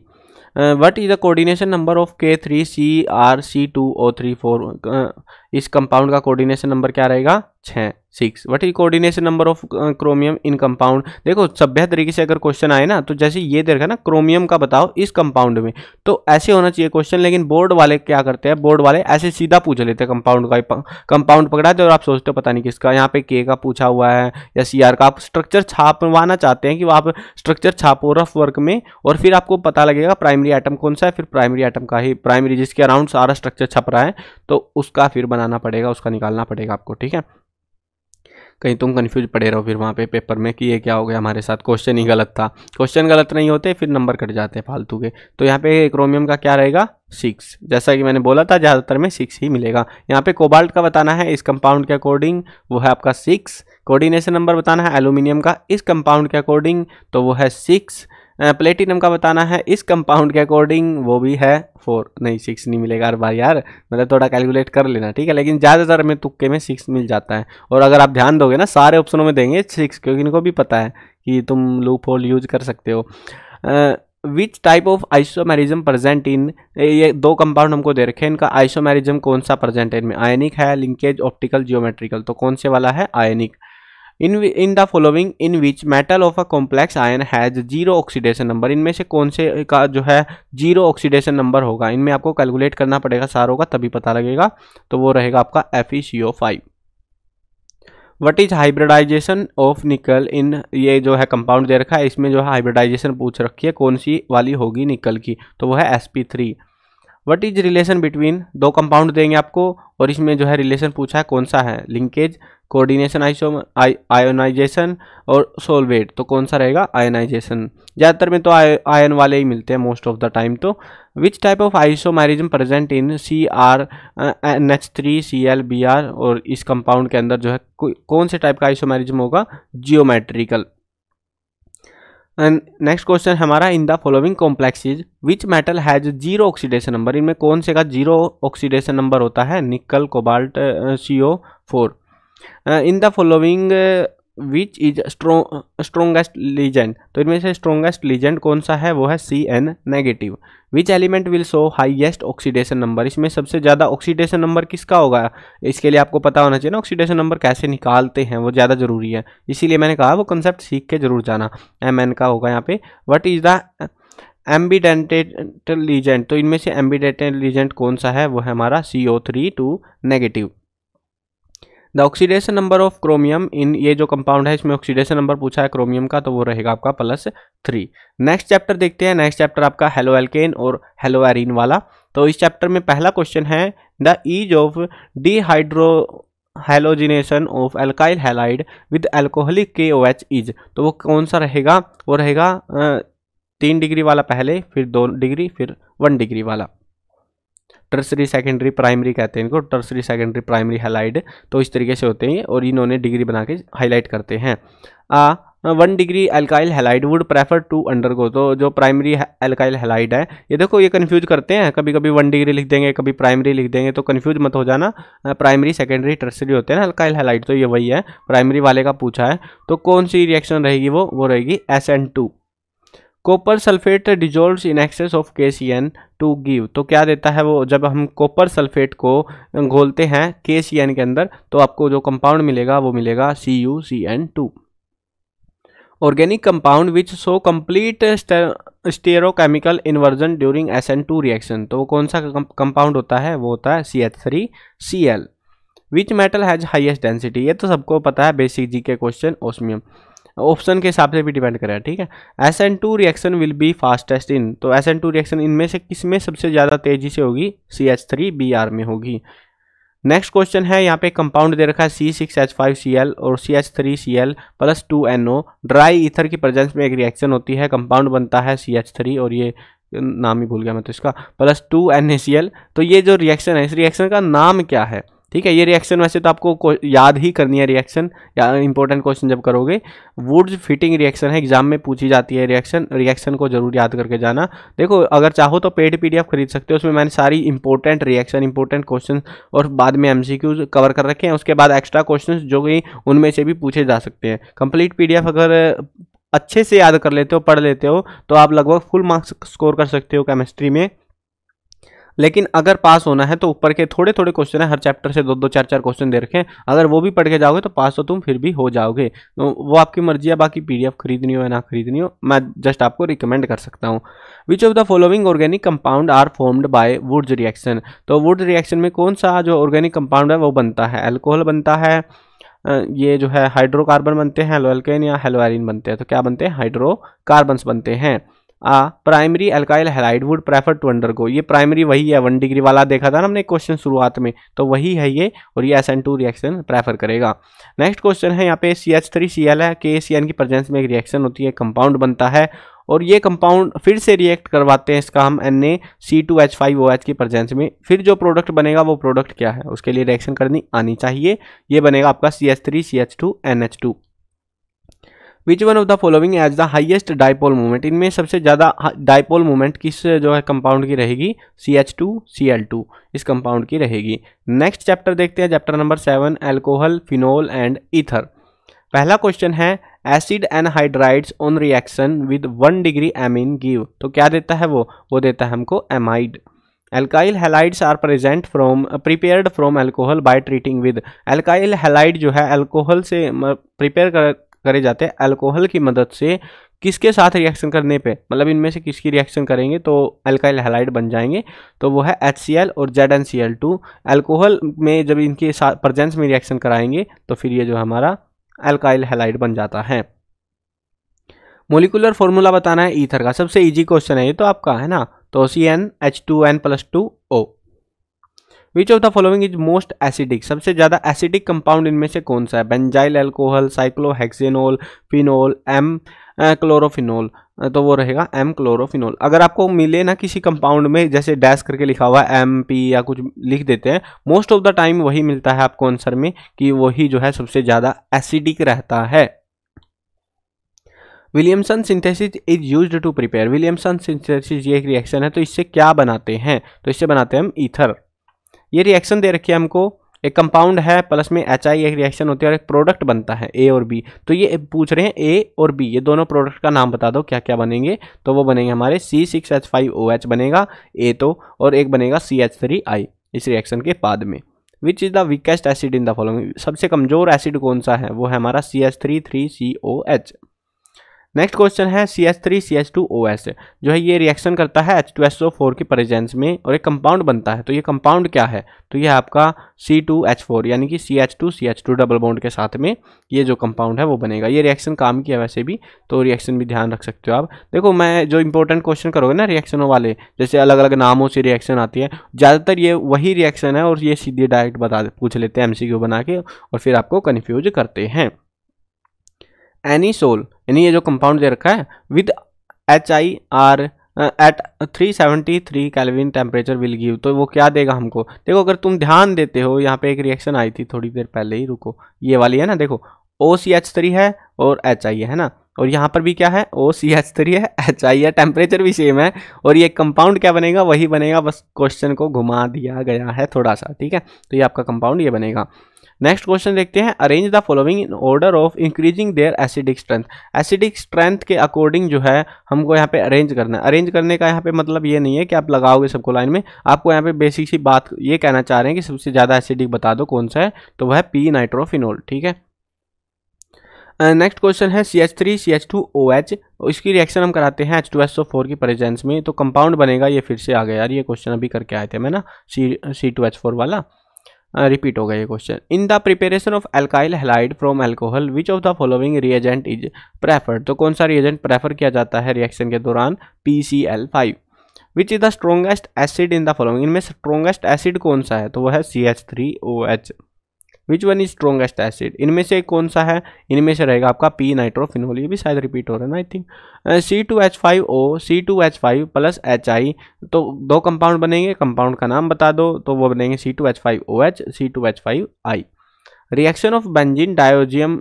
what is the coordination number of K three C R C two O three four इस कंपाउंड का कोऑर्डिनेशन नंबर क्या रहेगा? छः six what is coordination number of chromium in compound देखो सभ्य तरीके से अगर क्वेश्चन आए ना तो जैसे ये देखा ना क्रोमियम का बताओ इस कंपाउंड में तो ऐसे होना चाहिए क्वेश्चन लेकिन बोर्ड वाले क्या करते हैं? बोर्ड वाले ऐसे सीधा पूछ लेते हैं कंपाउंड का कंपाउंड पकड़ा दे और आप सोचते हो पता नहीं किसका, यहाँ पे के का पूछा हुआ है, या सीआर का। आप स्ट्रक्चर छापवाना चाहते हैं कि आप स्ट्रक्चर छापो रफ वर्क में, और फिर आपको पता लगेगा प्राइमरी आइटम कौन सा है, फिर प्राइमरी आइटम का ही प्राइमरी जिसके अराउंड सारा स्ट्रक्चर छप रहा है तो उसका फिर बनाना पड़ेगा, उसका निकालना पड़ेगा आपको, ठीक है? कहीं तुम कन्फ्यूज़ पड़े रहो फिर वहाँ पे पेपर में कि ये क्या हो गया, हमारे साथ क्वेश्चन ही गलत था। क्वेश्चन गलत नहीं होते, फिर नंबर कट जाते हैं फालतू के। तो यहाँ पे क्रोमियम का क्या रहेगा? सिक्स जैसा कि मैंने बोला था, ज़्यादातर में सिक्स ही मिलेगा। यहाँ पे कोबाल्ट का बताना है, इस कंपाउंड के अकॉर्डिंग वो है आपका सिक्स कोऑर्डिनेशन नंबर बताना है एलुमिनियम का, इस कंपाउंड के अकॉर्डिंग तो वो है सिक्स प्लेटिनम का बताना है, इस कंपाउंड के अकॉर्डिंग वो भी है फोर नहीं सिक्स नहीं मिलेगा हर बार यार मतलब थोड़ा कैलकुलेट कर लेना, ठीक है, लेकिन ज़्यादातर में तुक्के में सिक्स मिल जाता है, और अगर आप ध्यान दोगे ना, सारे ऑप्शनों में देंगे सिक्स क्योंकि इनको भी पता है कि तुम लूप होल यूज़ कर सकते हो। Which type of isomerism present in ये दो कंपाउंड हमको दे रखे हैं, इनका आइसोमेरिज्म कौन सा प्रेजेंट है? इनमें आयनिक है लिंकेज ऑप्टिकल जियोमेट्रिकल तो कौन से वाला है? Ionic in in the following in which metal of a complex ion has zero oxidation number इनमें से कौन से का जो है ज़ीरो ऑक्सीडेशन नंबर होगा? इनमें आपको कैलकुलेट करना पड़ेगा, सारों का तभी पता लगेगा। तो वो रहेगा आपका F E C O five what is hybridization of nickel in ये जो है कंपाउंड दे रखा है, इसमें जो है हाइब्रिडाइजेशन पूछ रखी है, कौन सी वाली होगी निकल की? तो वो है S P three what is relation between दो कंपाउंड देंगे आपको, और इसमें जो है रिलेशन पूछा है कौन सा है? लिंकेज कोऑर्डिनेशन आइसो आयोनाइजेशन और सोलवेट तो कौन सा रहेगा? आयोनाइजेशन ज़्यादातर में तो आयन वाले ही मिलते हैं मोस्ट ऑफ़ द टाइम तो। Which type of isomerism present in C R N H three C L B R और इस कंपाउंड के अंदर जो है कौन से टाइप का आइसोमैरिज्म होगा? जियोमेट्रिकल नेक्स्ट क्वेश्चन हमारा in the following complexes which metal has zero oxidation number इनमें कौन से का ज़ीरो ऑक्सीडेशन नंबर होता है? Nickel cobalt C O four in the following which is strongest ligand तो इनमें से स्ट्रोंगेस्ट लीजेंड कौन सा है? वो है C N negative which element will show highest oxidation number इसमें सबसे ज़्यादा ऑक्सीडेशन नंबर किसका होगा? इसके लिए आपको पता होना चाहिए ना ऑक्सीडेशन नंबर कैसे निकालते हैं, वो ज़्यादा ज़रूरी है। इसीलिए मैंने कहा वो कंसेप्ट सीख के ज़रूर जाना। एम एन का होगा यहाँ पे। What is the ambidentate ligand तो इनमें से एम्बीडेंटेड लीजेंट कौन सा है? वो है हमारा C O three two negative the oxidation number of chromium in, ये जो कंपाउंड है, इसमें ऑक्सीडेशन नंबर पूछा है क्रोमियम का तो वो रहेगा आपका प्लस थ्री। नेक्स्ट चैप्टर देखते हैं। नेक्स्ट चैप्टर आपका हेलो एल्केन और हेलो एरिन वाला। तो इस चैप्टर में पहला क्वेश्चन है, the ease of dehydrohalogenation of alkyl halide with alcoholic K O H is तो वो कौन सा रहेगा? वो रहेगा तीन डिग्री वाला पहले, फिर दो डिग्री, फिर वन डिग्री वाला। टर्सरी सेकेंडरी प्राइमरी कहते हैं इनको। टर्सरी सेकेंडरी प्राइमरी हाईलाइट तो इस तरीके से होते हैं और इन्होंने डिग्री बना के हाईलाइट करते हैं। आ one degree alkyl halide would prefer to undergo तो जो प्राइमरी एल्काइल हेलाइड है, ये देखो, ये कन्फ्यूज़ करते हैं। कभी कभी वन डिग्री लिख देंगे, कभी प्राइमरी लिख देंगे तो कन्फ्यूज़ मत हो जाना। प्राइमरी सेकेंडरी टर्सरी होते हैं ना एल्काइल हेलाइड तो ये वही है। प्राइमरी वाले का पूछा है तो कौन सी रिएक्शन रहेगी वो? वो रहेगी S N two copper sulphate dissolve in excess of K two give तो क्या देता है वो? जब हम कॉपर सल्फेट को घोलते हैं के के अंदर तो आपको जो कंपाउंड मिलेगा, वो मिलेगा C U C N two organic compound which show complete stereochemical inversion during S N two reaction तो वो कौन सा कंपाउंड होता है? वो होता है C H three C L which metal has highest density ये तो सबको पता है बेसिक जी के क्वेश्चन ओसमियम ऑप्शन के हिसाब से भी डिपेंड करेगा, ठीक है? S N two reaction will be fastest in तो एस एन टू रिएक्शन इनमें से किसमें सबसे ज़्यादा तेज़ी से होगी? C H three B R में होगी। नेक्स्ट क्वेश्चन है, यहाँ पे कंपाउंड दे रखा है C six H five C L और C H three C L plus two N O dry ether की प्रेजेंस में एक रिएक्शन होती है कंपाउंड बनता है सी एच थ्री और ये नाम ही भूल गया मैं तो इसका। Plus two N A C L तो ये जो रिएक्शन है, इस रिएक्शन का नाम क्या है? ठीक है, ये रिएक्शन वैसे तो आपको याद ही करनी है रिएक्शन या इंपॉर्टेंट क्वेश्चन जब करोगे वुड्स फिटिंग रिएक्शन है एग्ज़ाम में पूछी जाती है रिएक्शन रिएक्शन को ज़रूर याद करके जाना। देखो, अगर चाहो तो पेड पीडीएफ खरीद सकते हो, उसमें मैंने सारी इंपॉर्टेंट रिएक्शन इंपॉर्टेंट क्वेश्चन और बाद में एमसीक्यूज कवर कर रखे हैं। उसके बाद एक्स्ट्रा क्वेश्चन जो कि उनमें से भी पूछे जा सकते हैं। कंप्लीट पीडीएफ अगर अच्छे से याद कर लेते हो, पढ़ लेते हो तो आप लगभग फुल मार्क्स स्कोर कर सकते हो केमिस्ट्री में। लेकिन अगर पास होना है तो ऊपर के थोड़े थोड़े क्वेश्चन है, हर चैप्टर से दो दो चार चार क्वेश्चन दे रखे हैं। अगर वो भी पढ़ के जाओगे तो पास तो तुम, फिर भी हो जाओगे। तो वो आपकी मर्ज़ी है, बाकी पीडीएफ खरीदनी हो या ना खरीदनी हो, मैं जस्ट आपको रिकमेंड कर सकता हूँ। Which of the following organic compound are formed by Wurtz reaction तो वुड रिएक्शन में कौन सा जो ऑर्गेनिक कंपाउंड है, वो बनता है? एल्कोहल बनता है ये जो है हाइड्रोकार्बन बनते हैं हेलोएल्केन या हेलोरिन बनते हैं। तो क्या बनते हैं? हाइड्रोकार्बन्स बनते हैं। आ primary alkyl halide would prefer to undergo ये प्राइमरी वही है वन डिग्री वाला देखा था ना हमने क्वेश्चन शुरुआत में तो वही है ये, और ये S N two reaction prefer करेगा। नेक्स्ट क्वेश्चन है, यहाँ पे C H three C L है के सी एन की प्रेजेंस में एक रिएक्शन होती है कंपाउंड बनता है, और ये कंपाउंड फिर से रिएक्ट करवाते हैं इसका हम N A C two H five O H की प्रेजेंस में। फिर जो प्रोडक्ट बनेगा, वो प्रोडक्ट क्या है? उसके लिए रिएक्शन करनी आनी चाहिए। ये बनेगा आपका C H three C H two N H two which one of the following has the highest dipole movement इनमें सबसे ज़्यादा डाइपोल मूवमेंट किस, जो है कंपाउंड की रहेगी? C H two C L two इस कंपाउंड की रहेगी। नेक्स्ट चैप्टर देखते हैं chapter number seven alcohol phenol and ether पहला क्वेश्चन है acid and anhydrides on reaction with one degree amine give तो क्या देता है वो? वो देता है हमको amide alkyl halides are present from prepared from alcohol by treating with alkyl halide जो है एल्कोहल से प्रिपेयर कर करे जाते हैं अल्कोहल की मदद से किसके साथ रिएक्शन करने पे? मतलब इनमें से किसकी रिएक्शन करेंगे तो अल्काइल हेलाइड बन जाएँगे तो वो है एच और Z N C L two alcohol में जब इनके साथ प्रजेंस में रिएक्शन कराएँगे तो फिर ये जो हमारा अल्काइल हेलाइड बन जाता है। मोलिकुलर फॉर्मूला बताना है ईथर का। सबसे इजी क्वेश्चन है ये तो आपका, है ना? तो C N H two N plus two which of the following is most acidic सबसे ज़्यादा एसिडिक कंपाउंड इनमें से कौन सा है? Benzyl alcohol cyclohexanol phenol M chlorophenol तो वो रहेगा एम क्लोरोफिनोल अगर आपको मिले ना किसी कंपाउंड में, जैसे डैश करके लिखा हुआ है एम पी या कुछ लिख देते हैं मोस्ट ऑफ़ द टाइम वही मिलता है आपको आंसर में कि वही जो है सबसे ज़्यादा एसिडिक रहता है। Williamson synthesis is use to prepare Williamson synthesis ये एक रिएक्शन है तो इससे क्या बनाते हैं? तो इससे बनाते हैं हम ईथर ये रिएक्शन दे रखी है हमको। एक कंपाउंड है प्लस में एच आई एक रिएक्शन होती है और एक प्रोडक्ट बनता है ए और बी तो ये पूछ रहे हैं ए और बी ये दोनों प्रोडक्ट का नाम बता दो क्या क्या बनेंगे। तो वो बनेंगे हमारे C six H five O H बनेगा ए तो और एक बनेगा सी एच थ्री आई इस रिएक्शन के बाद में। Which is the weakest acid in the following सबसे कमज़ोर एसिड कौन सा है? वो है हमारा C H three three C O H next question है C H three C H two O S जो है ये रिएक्शन करता है H two S O four की प्रेजेंस में और एक कंपाउंड बनता है। तो ये कंपाउंड क्या है? तो ये आपका सी टू एच फोर यानी कि C H two C H two double bond के साथ में ये जो कंपाउंड है वो बनेगा। ये रिएक्शन काम किया वैसे भी तो रिएक्शन भी ध्यान रख सकते हो आप। देखो, मैं जो इंपॉर्टेंट क्वेश्चन करोगे ना रिएक्शनों वाले, जैसे अलग अलग नामों से रिएक्शन आती है, ज़्यादातर ये वही रिएक्शन है और ये सीधे डायरेक्ट बता पूछ लेते हैं एम बना के और फिर आपको कन्फ्यूज़ करते हैं। एनीसोल यानी ये जो कंपाउंड दे रखा है with H I R at three seventy three kelvin temperature will give तो वो क्या देगा हमको? देखो, अगर तुम ध्यान देते हो, यहाँ पे एक रिएक्शन आई थी थोड़ी देर पहले ही, रुको। ये वाली है ना, देखो ओ सी एच थ्री है और एच आई है ना? और यहाँ पर भी क्या है? ओ सी एच थ्री है एच आई है टेम्परेचर भी सेम है। और ये कंपाउंड क्या बनेगा? वही बनेगा, बस क्वेश्चन को घुमा दिया गया है थोड़ा सा, ठीक है? तो ये आपका कंपाउंड ये बनेगा। नेक्स्ट क्वेश्चन देखते हैं. Arrange the following in order of increasing their acidic strength acidic strength के अकॉर्डिंग जो है, हमको यहाँ पे अरेंज करना है. अरेंज करने का यहाँ पे मतलब ये नहीं है कि आप लगाओगे सबको लाइन में. आपको यहाँ पे बेसिक सी बात ये कहना चाह रहे हैं कि सबसे ज़्यादा एसिडिक बता दो कौन सा है तो वह पी नाइट्रोफिनोल ठीक है? नेक्स्ट क्वेश्चन है C H three C H two O H इसकी रिएक्शन हम कराते हैं H two S O four की प्रेजेंस में. तो कंपाउंड बनेगा ये फिर से आ गया यार, ये क्वेश्चन अभी करके आए थे मैं ना C C two H four वाला. रिपीट होगा ये question in the preparation of alkyl halide from alcohol which of the following reagent is preferred तो कौन सा रिएजेंट प्रेफर किया जाता है रिएक्शन के दौरान? P C L five which is the strongest acid in the following इनमें स्ट्रोंगेस्ट एसिड कौन सा है? तो वह है C H three O H which one is strongest acid इनमें से कौन सा है? इनमें से रहेगा आपका पी नाइट्रोफिनोल ये भी शायद रिपीट हो रहा है ना I think C two H five O C two H five plus H I तो दो कंपाउंड बनेंगे। कंपाउंड का नाम बता दो तो वो बनेंगे C two H five O H C two H five I reaction of benzene diazium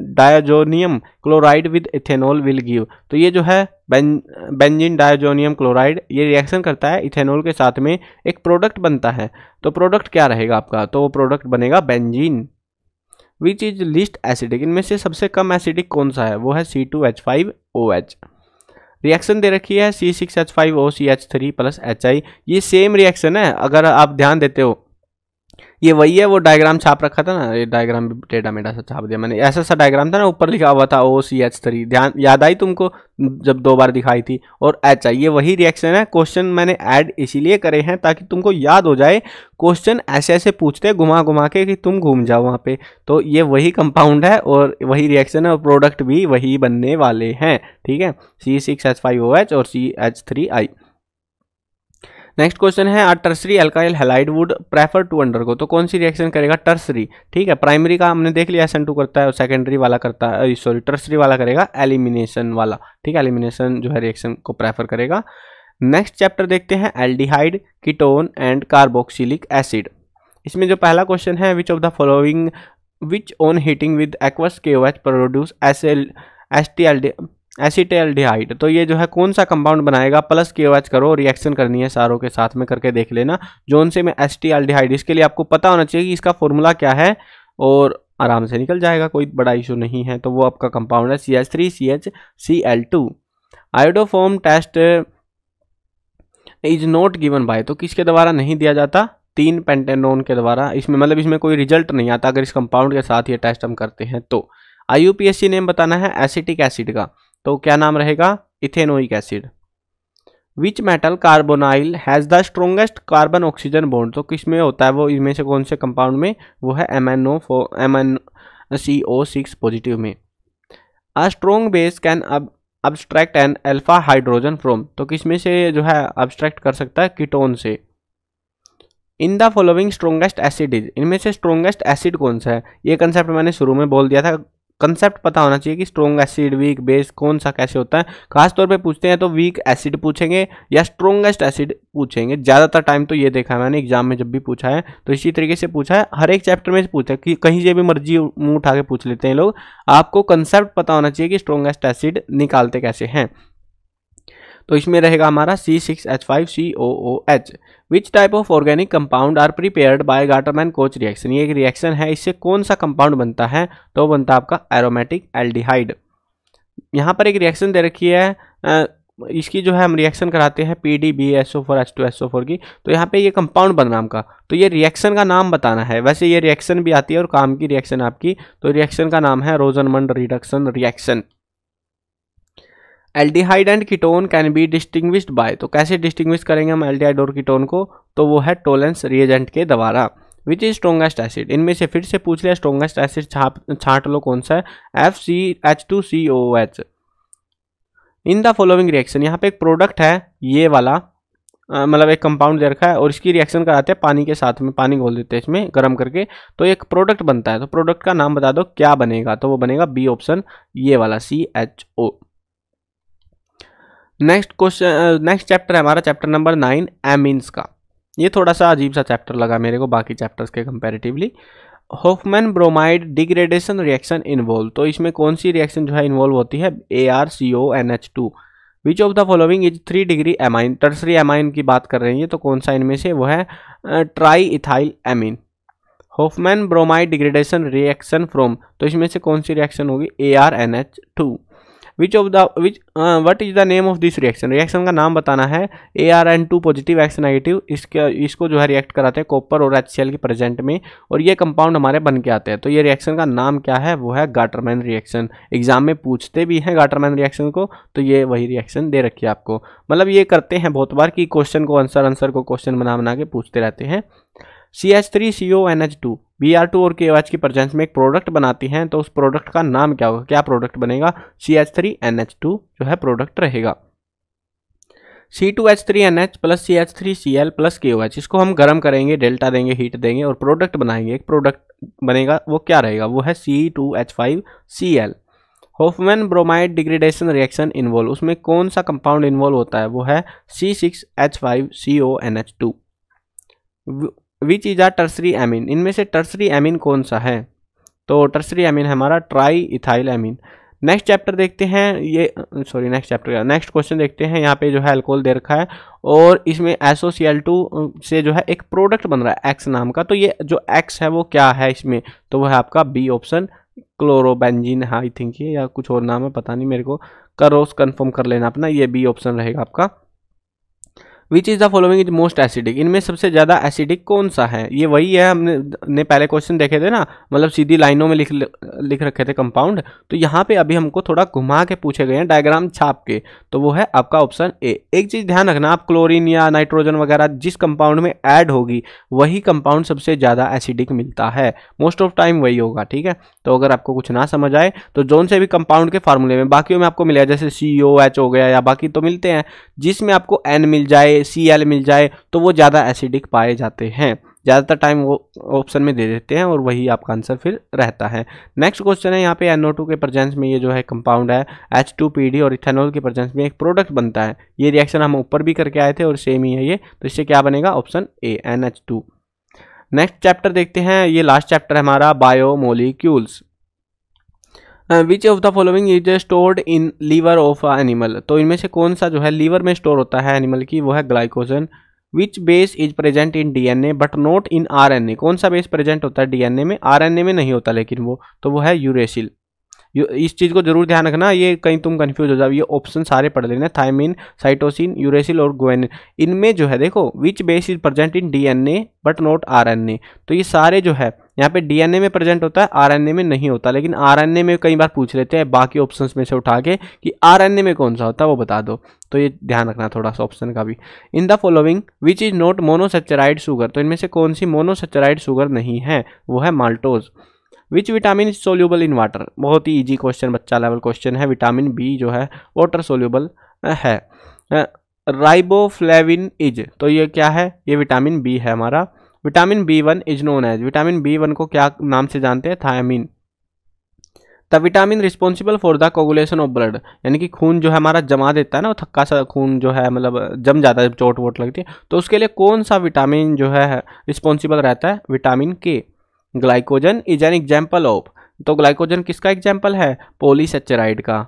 diazonium chloride with ethanol will give. तो ये जो है बेंजिन डायजोनियम क्लोराइड, ये रिएक्शन करता है इथेनॉल के साथ में एक प्रोडक्ट बनता है। तो प्रोडक्ट क्या रहेगा आपका? तो वो प्रोडक्ट बनेगा benzene. Which is least acidic इनमें से सबसे कम एसिडिक कौन सा है? वो है C two H five O H reaction दे रखी है C six H five O C H three plus H I ये सेम रिएक्शन है। अगर आप ध्यान देते हो ये वही है, वो डायग्राम छाप रखा था ना, ये डायग्राम भी टेढ़ा मेढ़ा सा छाप दिया मैंने। ऐसा सा डायग्राम था ना, ऊपर लिखा हुआ था ओ सी एच थ्री ध्यान याद आई तुमको? जब दो बार दिखाई थी। और एच आई, ये वही रिएक्शन है। क्वेश्चन मैंने ऐड इसीलिए करे हैं ताकि तुमको याद हो जाए। क्वेश्चन ऐसे ऐसे पूछते घुमा घुमा के कि तुम घूम जाओ वहाँ पे। तो ये वही कंपाउंड है और वही रिएक्शन है और प्रोडक्ट भी वही बनने वाले हैं। ठीक है? C six H five O H और C H three I next question है tertiary alkyl halide would prefer to under तो कौन सी रिएक्शन करेगा? टर्सरी, ठीक है? प्राइमरी का हमने देख लिया एस करता है और सेकेंडरी वाला करता है सॉरी टर्सरी वाला करेगा एलिमिनेशन वाला, ठीक है? एलिमिनेशन जो है रिएक्शन को प्रेफर करेगा। नेक्स्ट चैप्टर देखते हैं aldehyde ketone and carboxylic acid इसमें जो पहला क्वेश्चन है which of the following which on heating with aqueous K O H produces L S T L D acetaldehyde तो ये जो है, कौन सा कंपाउंड बनाएगा? प्लस के करो रिएक्शन करनी है सारों के साथ में करके देख लेना। जोन से में एसिटेल्डिहाइड इसके लिए आपको पता होना चाहिए कि इसका फॉर्मूला क्या है और आराम से निकल जाएगा, कोई बड़ा इशू नहीं है। तो वो आपका कंपाउंड है C H three C H C L two iodoform test is not given by तो किसके द्वारा नहीं दिया जाता? तीन पेंटेनोन के द्वारा। इसमें मतलब इसमें कोई रिज़ल्ट नहीं आता, अगर इस कंपाउंड के साथ ये टेस्ट हम करते हैं तो। आई नेम बताना है एसिटिक एसिड का। तो क्या नाम रहेगा? Ethanoic acid. Which metal carbonyl has the strongest carbon oxygen bond तो किसमें होता है वो? इनमें से कौन से कंपाउंड में? वो है M N O four M N C O six positive में। A strong base can ab abstract an alpha hydrogen from तो किसमें से जो है अब्स्ट्रैक्ट कर सकता है? कीटोन से। In the following strongest acid is इनमें से स्ट्रोंगेस्ट एसिड कौन सा है? ये कंसेप्ट मैंने शुरू में बोल दिया था। कंसेप्ट पता होना चाहिए कि स्ट्रॉन्ग एसिड वीक बेस कौन सा कैसे होता है। खासतौर पे पूछते हैं तो वीक एसिड पूछेंगे या स्ट्रोंगेस्ट एसिड पूछेंगे। ज़्यादातर टाइम तो ये देखा है मैंने एग्ज़ाम में जब भी पूछा है तो इसी तरीके से पूछा है। हर एक चैप्टर में पूछा कि कहीं से भी मर्ज़ी मुँह उठा के पूछ लेते हैं लोग। आपको कंसेप्ट पता होना चाहिए कि स्ट्रोंगेस्ट एसिड निकालते कैसे हैं। तो इसमें रहेगा हमारा C six H five C O O H which type of organic compound are prepared by Gattermann Koch reaction ये एक रिएक्शन है, इससे कौन सा कंपाउंड बनता है? तो बनता है आपका एरोमेटिक एल्डिहाइड यहाँ पर एक रिएक्शन दे रखी है इसकी जो है हम रिएक्शन कराते हैं P D B S O four H two S O four की। तो यहाँ पे ये कंपाउंड बन नाम का तो ये रिएक्शन का नाम बताना है। वैसे ये रिएक्शन भी आती है और काम की रिएक्शन आपकी। तो रिएक्शन का नाम है Rosenmund reduction reaction aldehyde and ketone can be distinguished by. तो कैसे डिस्टिंग्विश करेंगे हम एल्डिहाइड और कीटोन को? तो वो है टोलेंस रिएजेंट के द्वारा विच इज़ स्ट्रोंगेस्ट एसिड इनमें से फिर से पूछ लिया स्ट्रोंगेस्ट एसिड छाट लो कौन सा? है F C H two C O H in the following reaction यहाँ पे एक प्रोडक्ट है, ये वाला मतलब एक कंपाउंड दे रखा है, और इसकी रिएक्शन कराते हैं पानी के साथ में, पानी घोल देते हैं इसमें गर्म करके। तो एक प्रोडक्ट बनता है तो प्रोडक्ट का नाम बता दो, क्या बनेगा? तो वो बनेगा बी ऑप्शन ये वाला C H O next question next chapter है हमारा, चैप्टर नंबर नाइन एमीन्स का। ये थोड़ा सा अजीब सा चैप्टर लगा मेरे को बाकी चैप्टर्स के comparatively Hofmann bromide degradation reaction involve तो इसमें कौन सी रिएक्शन जो है इन्वॉल्व होती है? A R C O N H two which of the following is three degree amine tertiary amine की बात कर रही है तो कौन सा इनमें से? वो है tri ethyl amine Hofmann bromide degradation reaction from तो इसमें से कौन सी रिएक्शन होगी? A R N H two which of the which what is the name of this reaction reaction का नाम बताना है A R N two positive X negative इसके, इसको जो है रिएक्ट कराते हैं कॉपर और एच के प्रेजेंट में और ये कंपाउंड हमारे बन के आते हैं। तो ये रिएक्शन का नाम क्या है? वो है गाटरमैन रिएक्शन एग्ज़ाम में पूछते भी हैं गाटरमैन रिएक्शन को तो ये वही रिएक्शन दे रखी है आपको। मतलब ये करते हैं बहुत बार कि क्वेश्चन को आंसर आंसर को क्वेश्चन बना बना के पूछते रहते हैं। C H three C O N H two B R two और के एच की प्रजेंस में एक प्रोडक्ट बनाती हैं तो उस प्रोडक्ट का नाम क्या होगा? क्या प्रोडक्ट बनेगा? C H three N H two जो है प्रोडक्ट रहेगा। C two H three N H plus C H three C L plus K O H इसको हम गर्म करेंगे, डेल्टा देंगे हीट देंगे और प्रोडक्ट बनाएँगे। एक प्रोडक्ट बनेगा, वो क्या रहेगा? वो है C two H five C L Hofmann bromide degradation reaction involve उसमें कौन सा कंपाउंड इन्वॉल्व होता है? वो है C six H five C O N H two which is a tertiary amine इनमें से टर्सरी एमीन कौन सा है? तो टर्सरी एमीन है हमारा tri ethyl amine next chapter देखते हैं, ये सॉरी नेक्स्ट चैप्टर का नेक्स्ट क्वेश्चन देखते हैं, यहाँ पे जो है अल्कोहल दे रखा है, और इसमें एसओ सी एल टू से जो है एक प्रोडक्ट बन रहा है एक्स नाम का। तो ये जो एक्स है वो क्या है इसमें? तो वो है आपका B option chlorobenzene I think ये या कुछ और नाम है, पता नहीं मेरे को। करोस कन्फर्म कर लेना अपना, ये बी ऑप्शन रहेगा आपका। Which is the following is most acidic इनमें सबसे ज़्यादा एसिडिक कौन सा है? ये वही है, हमने, ने पहले क्वेश्चन देखे थे ना? मतलब सीधी लाइनों में लिख लिख रखे थे कंपाउंड तो यहाँ पे अभी हमको थोड़ा घुमा के पूछे गए हैं डायग्राम छाप के। तो वो है आपका ऑप्शन ए एक चीज़ ध्यान रखना, आप क्लोरीन या नाइट्रोजन वगैरह जिस कंपाउंड में ऐड होगी, वही कंपाउंड सबसे ज़्यादा एसिडिक मिलता है। मोस्ट ऑफ़ टाइम वही होगा, ठीक है? तो अगर आपको कुछ ना समझ आए तो जोन से भी कंपाउंड के फार्मूले में बाकी में आपको मिलेगा जैसे सी ओ एच हो गया, या बाकी तो मिलते हैं। जिसमें आपको एन मिल जाए सी एल मिल जाए तो वो ज़्यादा एसिडिक पाए जाते हैं। ज़्यादातर टाइम वो ऑप्शन में दे देते हैं और वही आपका आंसर फिर रहता है। नेक्स्ट क्वेश्चन है, यहाँ पे NO2 के प्रजेंस में ये जो है कंपाउंड है एच H2PD और इथेनॉल के प्रेजेंस में एक प्रोडक्ट बनता है। ये रिएक्शन हम ऊपर भी करके आए थे और सेम ही है ये तो इससे क्या बनेगा? Option A N next chapter देखते हैं। ये लास्ट चैप्टर है हमारा biomolecules which of the following is stored in liver of a animal तो इनमें से कौन सा जो है लीवर में स्टोर होता है एनिमल की, वो है glycogen which base is present in DNA but not in RNA कौन सा बेस प्रेजेंट होता है डीएनए में? आरएनए में नहीं होता लेकिन वो तो वो है यूरेसिल इस चीज़ को ज़रूर ध्यान रखना, ये कहीं तुम कंफ्यूज हो जाओ, ये ऑप्शन सारे पढ़ लेना थायमिन साइटोसिन यूरेसिल और ग्वेनिन इनमें जो है, देखो which base is present in DNA but not RNA तो ये सारे जो है यहाँ पे डीएनए में प्रेजेंट होता है आरएनए में नहीं होता, लेकिन आरएनए में कई बार पूछ लेते हैं, बाकी ऑप्शंस में से उठा के कि आरएनए में कौन सा होता है वो बता दो। तो ये ध्यान रखना थोड़ा सा ऑप्शन का भी। In the following which is not monosaccharide sugar तो इनमें से कौन सी मोनोसेचराइड शुगर नहीं है, वो है maltose which vitamin is soluble in water बहुत ही ईजी क्वेश्चन बच्चा लेवल क्वेश्चन है। विटामिन बी जो है वाटर सोल्यूबल है। राइबोफ्लेविन इज़ तो ये क्या है? ये विटामिन बी है हमारा। Vitamin B one is known as vitamin B one को क्या नाम से जानते हैं? Thiamine the vitamin responsible for the coagulation of blood यानी कि खून जो है हमारा जमा देता है ना, वो थक्का सा खून जो है मतलब जम जाता है चोट वोट लगती है। तो उसके लिए कौन सा विटामिन जो है रिस्पॉन्सिबल रहता है? Vitamin K glycogen is an example of तो ग्लाइकोजन किसका एग्ज़ाम्पल है? पोलीसेचराइड का।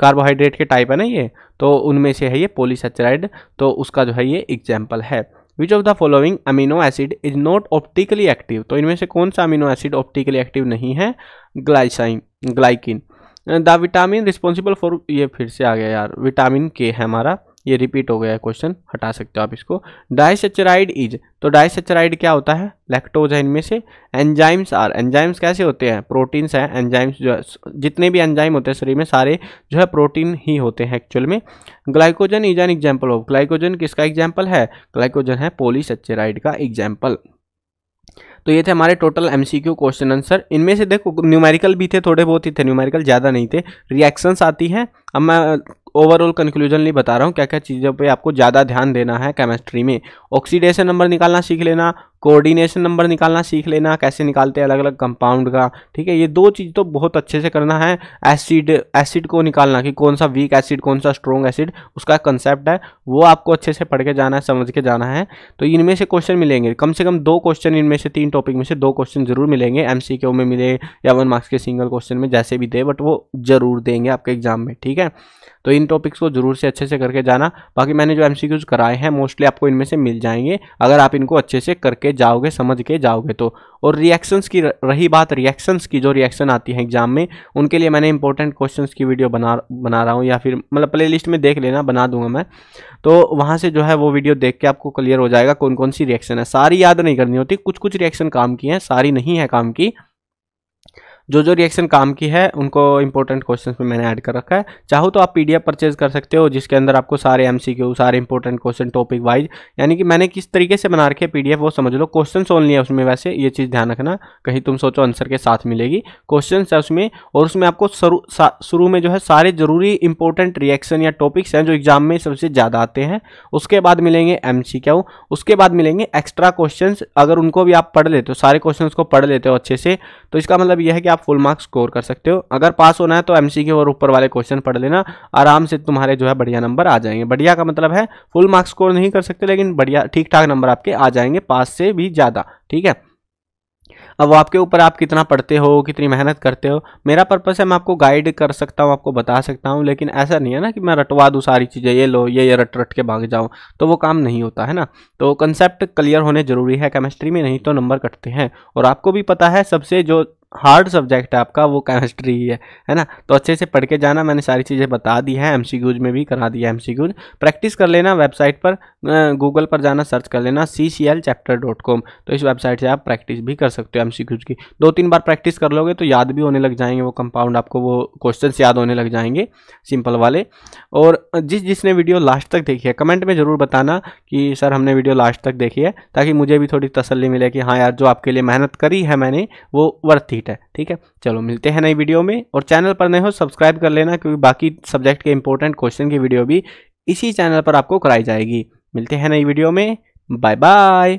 कार्बोहाइड्रेट के टाइप है ना ये? तो उनमें से है ये पोलीसेचराइड तो उसका जो है ये एग्ज़ाम्पल है। Which of the following amino acid is not optically active तो इनमें से कौन सा अमीनो एसिड ऑप्टिकली एक्टिव नहीं है? Glycine glycine the vitamin responsible for ये फिर से आ गया यार विटामिन के है हमारा। ये रिपीट हो गया क्वेश्चन हटा सकते हो आप इसको। डाइसेचराइड इज़ तो डाइसेचराइड क्या होता है? लैक्टोज है इनमें से एंजाइम्स आर एंजाइम्स कैसे होते हैं? प्रोटीन्स हैं एंजाइम्स जो जितने भी एंजाइम होते हैं शरीर में, सारे जो है प्रोटीन ही होते हैं एक्चुअल में। Glycogen is an example of glycogen किसका एग्ज़ाम्पल है? ग्लाइकोजन है पोलीसेचराइड का एग्ज़ाम्पल तो ये थे हमारे टोटल एमसीक्यू क्वेश्चन आंसर इनमें से देखो न्यूमेरिकल भी थे, थोड़े बहुत ही थे न्यूमेरिकल ज़्यादा नहीं थे। रिएक्शंस आती हैं। अब मैं ओवरऑल कंक्लूजनली बता रहा हूँ। क्या क्या चीज़ों पे आपको ज़्यादा ध्यान देना है केमिस्ट्री में। ऑक्सीडेशन नंबर निकालना सीख लेना। कोऑर्डिनेशन नंबर निकालना सीख लेना, कैसे निकालते हैं अलग अलग कंपाउंड का, ठीक है? ये दो चीज़ तो बहुत अच्छे से करना है। एसिड एसिड को निकालना कि कौन सा वीक एसिड कौन सा स्ट्रॉन्ग एसिड उसका कंसेप्ट है, वो आपको अच्छे से पढ़ के जाना है, समझ के जाना है। तो इनमें से क्वेश्चन मिलेंगे। कम से कम दो क्वेश्चन इनमें से, तीन टॉपिक में से दो क्वेश्चन ज़रूर मिलेंगे। एमसीक्यू में मिले या वन मार्क्स के सिंगल क्वेश्चन में जैसे भी दे बट वो ज़रूर देंगे आपके एग्ज़ाम में, ठीक है? तो इन टॉपिक्स को ज़रूर से अच्छे से करके जाना। बाकी मैंने जो एम कराए हैं मोस्टली आपको इनमें से मिल जाएँगे। अगर आप इनको अच्छे से करके जाओगे, समझ के जाओगे तो। और रिएक्शंस की रही बात रिएक्शंस की, जो रिएक्शन आती है एग्ज़ाम में, उनके लिए मैंने इंपॉर्टेंट क्वेश्चंस की वीडियो बना बना रहा हूँ या फिर मतलब प्ले लिस्ट में देख लेना, बना दूँगा मैं। तो वहाँ से जो है वो वीडियो देख के आपको क्लियर हो जाएगा कौन कौन सी रिएक्शन है। सारी याद नहीं करनी होती कुछ कुछ रिएक्शन काम की हैं, सारी नहीं है काम की। जो जो रिएक्शन काम की है, उनको इंपॉर्टेंट क्वेश्चन में मैंने ऐड कर रखा है। चाहो तो आप पीडीएफ परचेज कर सकते हो, जिसके अंदर आपको सारे एमसीक्यू सारे इंपॉर्टेंट क्वेश्चन टॉपिक वाइज यानी कि मैंने किस तरीके से बना रखे पीडीएफ वो समझ लो। क्वेश्चन ओनली है उसमें वैसे, ये चीज़ ध्यान रखना। कहीं तुम सोचो आंसर के साथ मिलेगी। क्वेश्चन है उसमें, और उसमें आपको शुरू में जो है सारे ज़रूरी इंपॉर्टेंट रिएक्शन या टॉपिक्स हैं, जो एग्ज़ाम में सबसे ज़्यादा आते हैं। उसके बाद मिलेंगे एम उसके बाद मिलेंगे एक्स्ट्रा क्वेश्चन अगर उनको भी आप पढ़ लेते हो, सारे क्वेश्चन को पढ़ लेते हो अच्छे से तो इसका मतलब यह है कि आप फुल मार्क्स स्कोर कर सकते हो। अगर पास होना है तो एम और ऊपर वाले क्वेश्चन पढ़ लेना। आराम से तुम्हारे जो है बढ़िया नंबर आ जाएँगे। बढ़िया का मतलब है फुल मार्क्स स्कोर नहीं कर सकते, लेकिन बढ़िया ठीक ठाक नंबर आपके आ जाएँगे पास से भी ज़्यादा, ठीक है? अब आपके ऊपर आप कितना पढ़ते हो, कितनी मेहनत करते हो, मेरा पर्पस है, मैं आपको गाइड कर सकता हूँ, आपको बता सकता हूँ, लेकिन ऐसा नहीं है ना कि मैं रटवा दूँ सारी चीज़ें, ये लो, ये ये रट रट के भाग जाऊँ तो वो काम नहीं होता, है ना? तो कंसेप्ट क्लियर होने ज़रूरी है केमिस्ट्री में नहीं तो नंबर कटते हैं, और आपको भी पता है, सबसे जो हार्ड सब्जेक्ट है आपका, वो केमिस्ट्री ही है है ना? तो अच्छे से पढ़ के जाना, मैंने सारी चीज़ें बता दी हैं एम में भी करा दिया एम प्रैक्टिस कर लेना वेबसाइट पर गूगल पर जाना सर्च कर लेना C C L chapter dot com तो इस वेबसाइट से आप प्रैक्टिस भी कर सकते हो। एम की। दो तीन बार प्रैक्टिस कर लोगे तो याद भी होने लग जाएँगे वो कंपाउंड आपको वो क्वेश्चन याद होने लग जाएँगे सिंपल वाले। और जिस जिसने वीडियो लास्ट तक देखी है कमेंट में ज़रूर बताना कि सर हमने वीडियो लास्ट तक देखी है, ताकि मुझे भी थोड़ी तसल्ली मिले कि हाँ यार, जो आपके लिए मेहनत करी है मैंने, वो वर्थ इट है, ठीक है? चलो, मिलते हैं नई वीडियो में, और चैनल पर नए हो सब्सक्राइब कर लेना, क्योंकि बाकी सब्जेक्ट के इंपॉर्टेंट क्वेश्चन की वीडियो भी इसी चैनल पर आपको कराई जाएगी। मिलते हैं नई वीडियो में बाय बाय